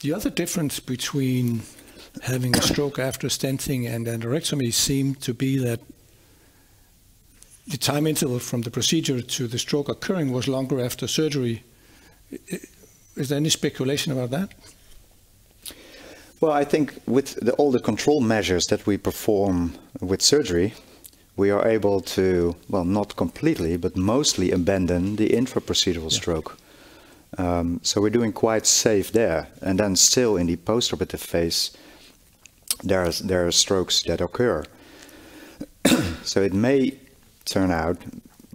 The other difference between having a stroke after stenting and endarterectomy seemed to be that the time interval from the procedure to the stroke occurring was longer after surgery. Is there any speculation about that?
Well, I think with the, all the control measures that we perform with surgery, we are able to, well, not completely, but mostly abandon the intraprocedural yeah. stroke. Um, so we're doing quite safe there. And then still in the postoperative phase, there are, there are strokes that occur. *clears throat* so it may turn out,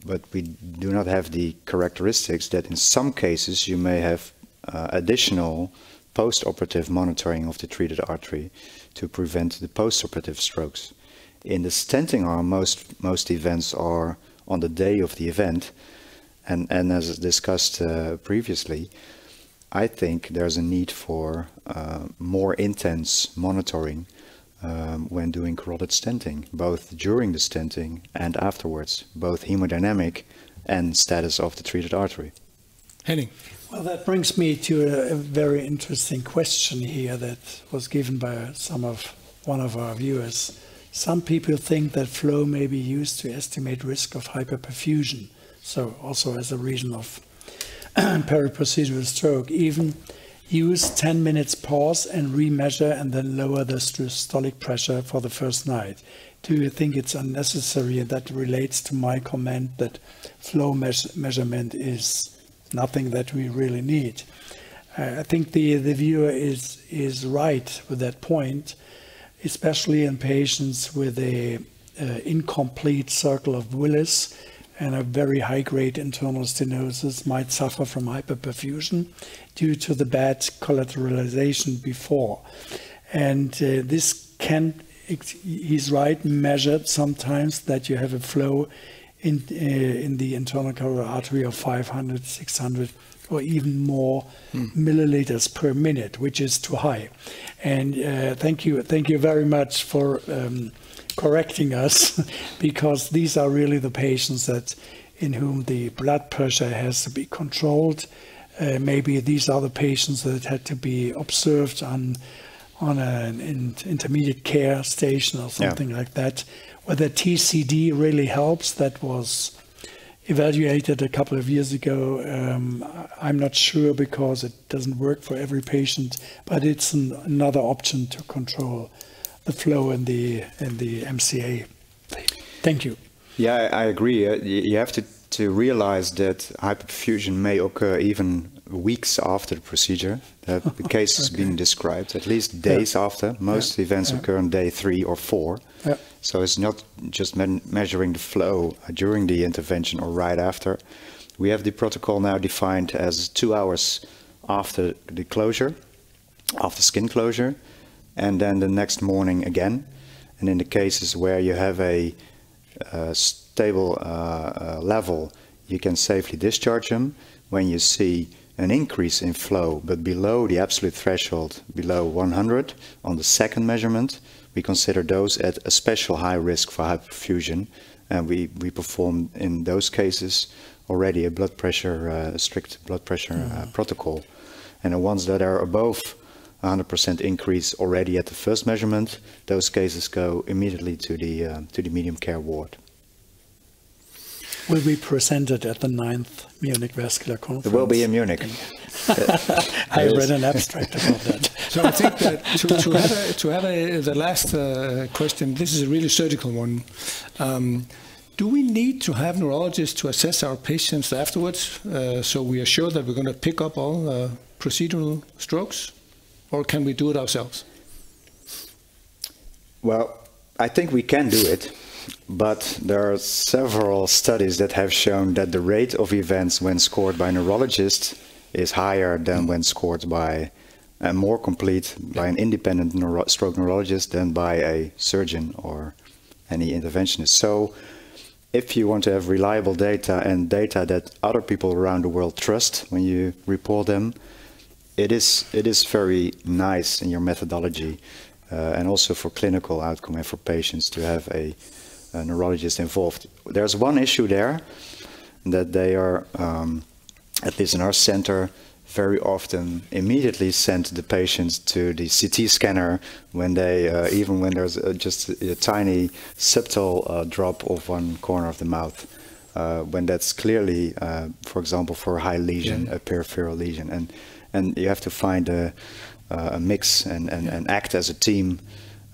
but we do not have the characteristics that in some cases you may have additional postoperative monitoring of the treated artery to prevent the postoperative strokes. In the stenting arm, most, most events are on the day of the event, and, and as discussed uh, previously, I think there's a need for uh, more intense monitoring um, when doing carotid stenting, both during the stenting and afterwards, both hemodynamic and status of the treated artery.
Henning.
Well, that brings me to a, very interesting question here that was given by some of one of our viewers. Some people think that flow may be used to estimate risk of hyperperfusion, so also as a reason of *clears throat* periprocedural stroke. Even use 10 minutes pause and remeasure and then lower the systolic pressure for the first night. Do you think it's unnecessary? And that relates to my comment that flow measurement is nothing that we really need. Uh, I think the, the viewer is, is right with that point, especially in patients with a incomplete circle of Willis and a very high grade internal stenosis might suffer from hyperperfusion due to the bad collateralization before. And uh, this can, he's right, measured sometimes that you have a flow in, uh, in the internal carotid artery of 500, 600 or even more mm. milliliters per minute, which is too high. And uh, thank you, thank you very much for um, correcting us, *laughs* because these are really the patients that in whom the blood pressure has to be controlled. Uh, maybe these are the patients that had to be observed on on an in, intermediate care station or something yeah. like that. Whether TCD really helps, that was evaluated a couple of years ago. Um, I'm not sure because it doesn't work for every patient, but it's an, another option to control the flow in the in the MCA. Thank you.
Yeah, I agree. Uh, you have to to realize that hyperperfusion may occur even weeks after the procedure. The, *laughs* the case has okay. been described, at least days yeah. after. Most yeah. events yeah. occur on day three or four. So it's not just me measuring the flow during the intervention or right after. We have the protocol now defined as two hours after the closure, after skin closure, and then the next morning again. And in the cases where you have a, a stable uh, uh, level, you can safely discharge them. When you see an increase in flow, but below the absolute threshold, below 100 on the second measurement, we consider those at a special high risk for hyperfusion. And we, we perform in those cases already a blood pressure, uh, strict blood pressure uh, mm. protocol. And the ones that are above 100% increase already at the first measurement, those cases go immediately to the, uh, to the medium care ward
will be presented at the ninth Munich Vascular Conference.
It will be in Munich. *laughs*
I read an abstract about that.
so I think that to, to have, a, to have a, the last uh, question, this is a really surgical one. Um, do we need to have neurologists to assess our patients afterwards uh, so we are sure that we're going to pick up all uh, procedural strokes? Or can we do it ourselves?
Well, I think we can do it but there are several studies that have shown that the rate of events when scored by neurologists is higher than when scored by a more complete by an independent neuro stroke neurologist than by a surgeon or any interventionist. So if you want to have reliable data and data that other people around the world trust when you report them, it is it is very nice in your methodology uh, and also for clinical outcome and for patients to have a uh, neurologists involved. There's one issue there that they are, um, at least in our center, very often immediately send the patients to the CT scanner when they, uh, even when there's uh, just a, a, tiny subtle uh, drop of one corner of the mouth. Uh, when that's clearly, uh, for example, for a high lesion, yeah. a peripheral lesion, and and you have to find a, a mix and, and, yeah. and act as a team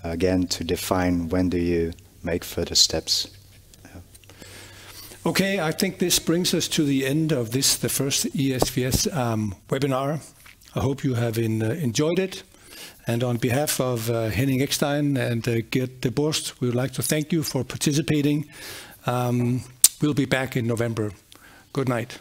again to define when do you make further steps.
Okay, I think this brings us to the end of this, the first ESVS um, webinar. I hope you have in, uh, enjoyed it. And on behalf of uh, Henning Eckstein and uh, Gert de Borst, we would like to thank you for participating. Um, we'll be back in November. Good night.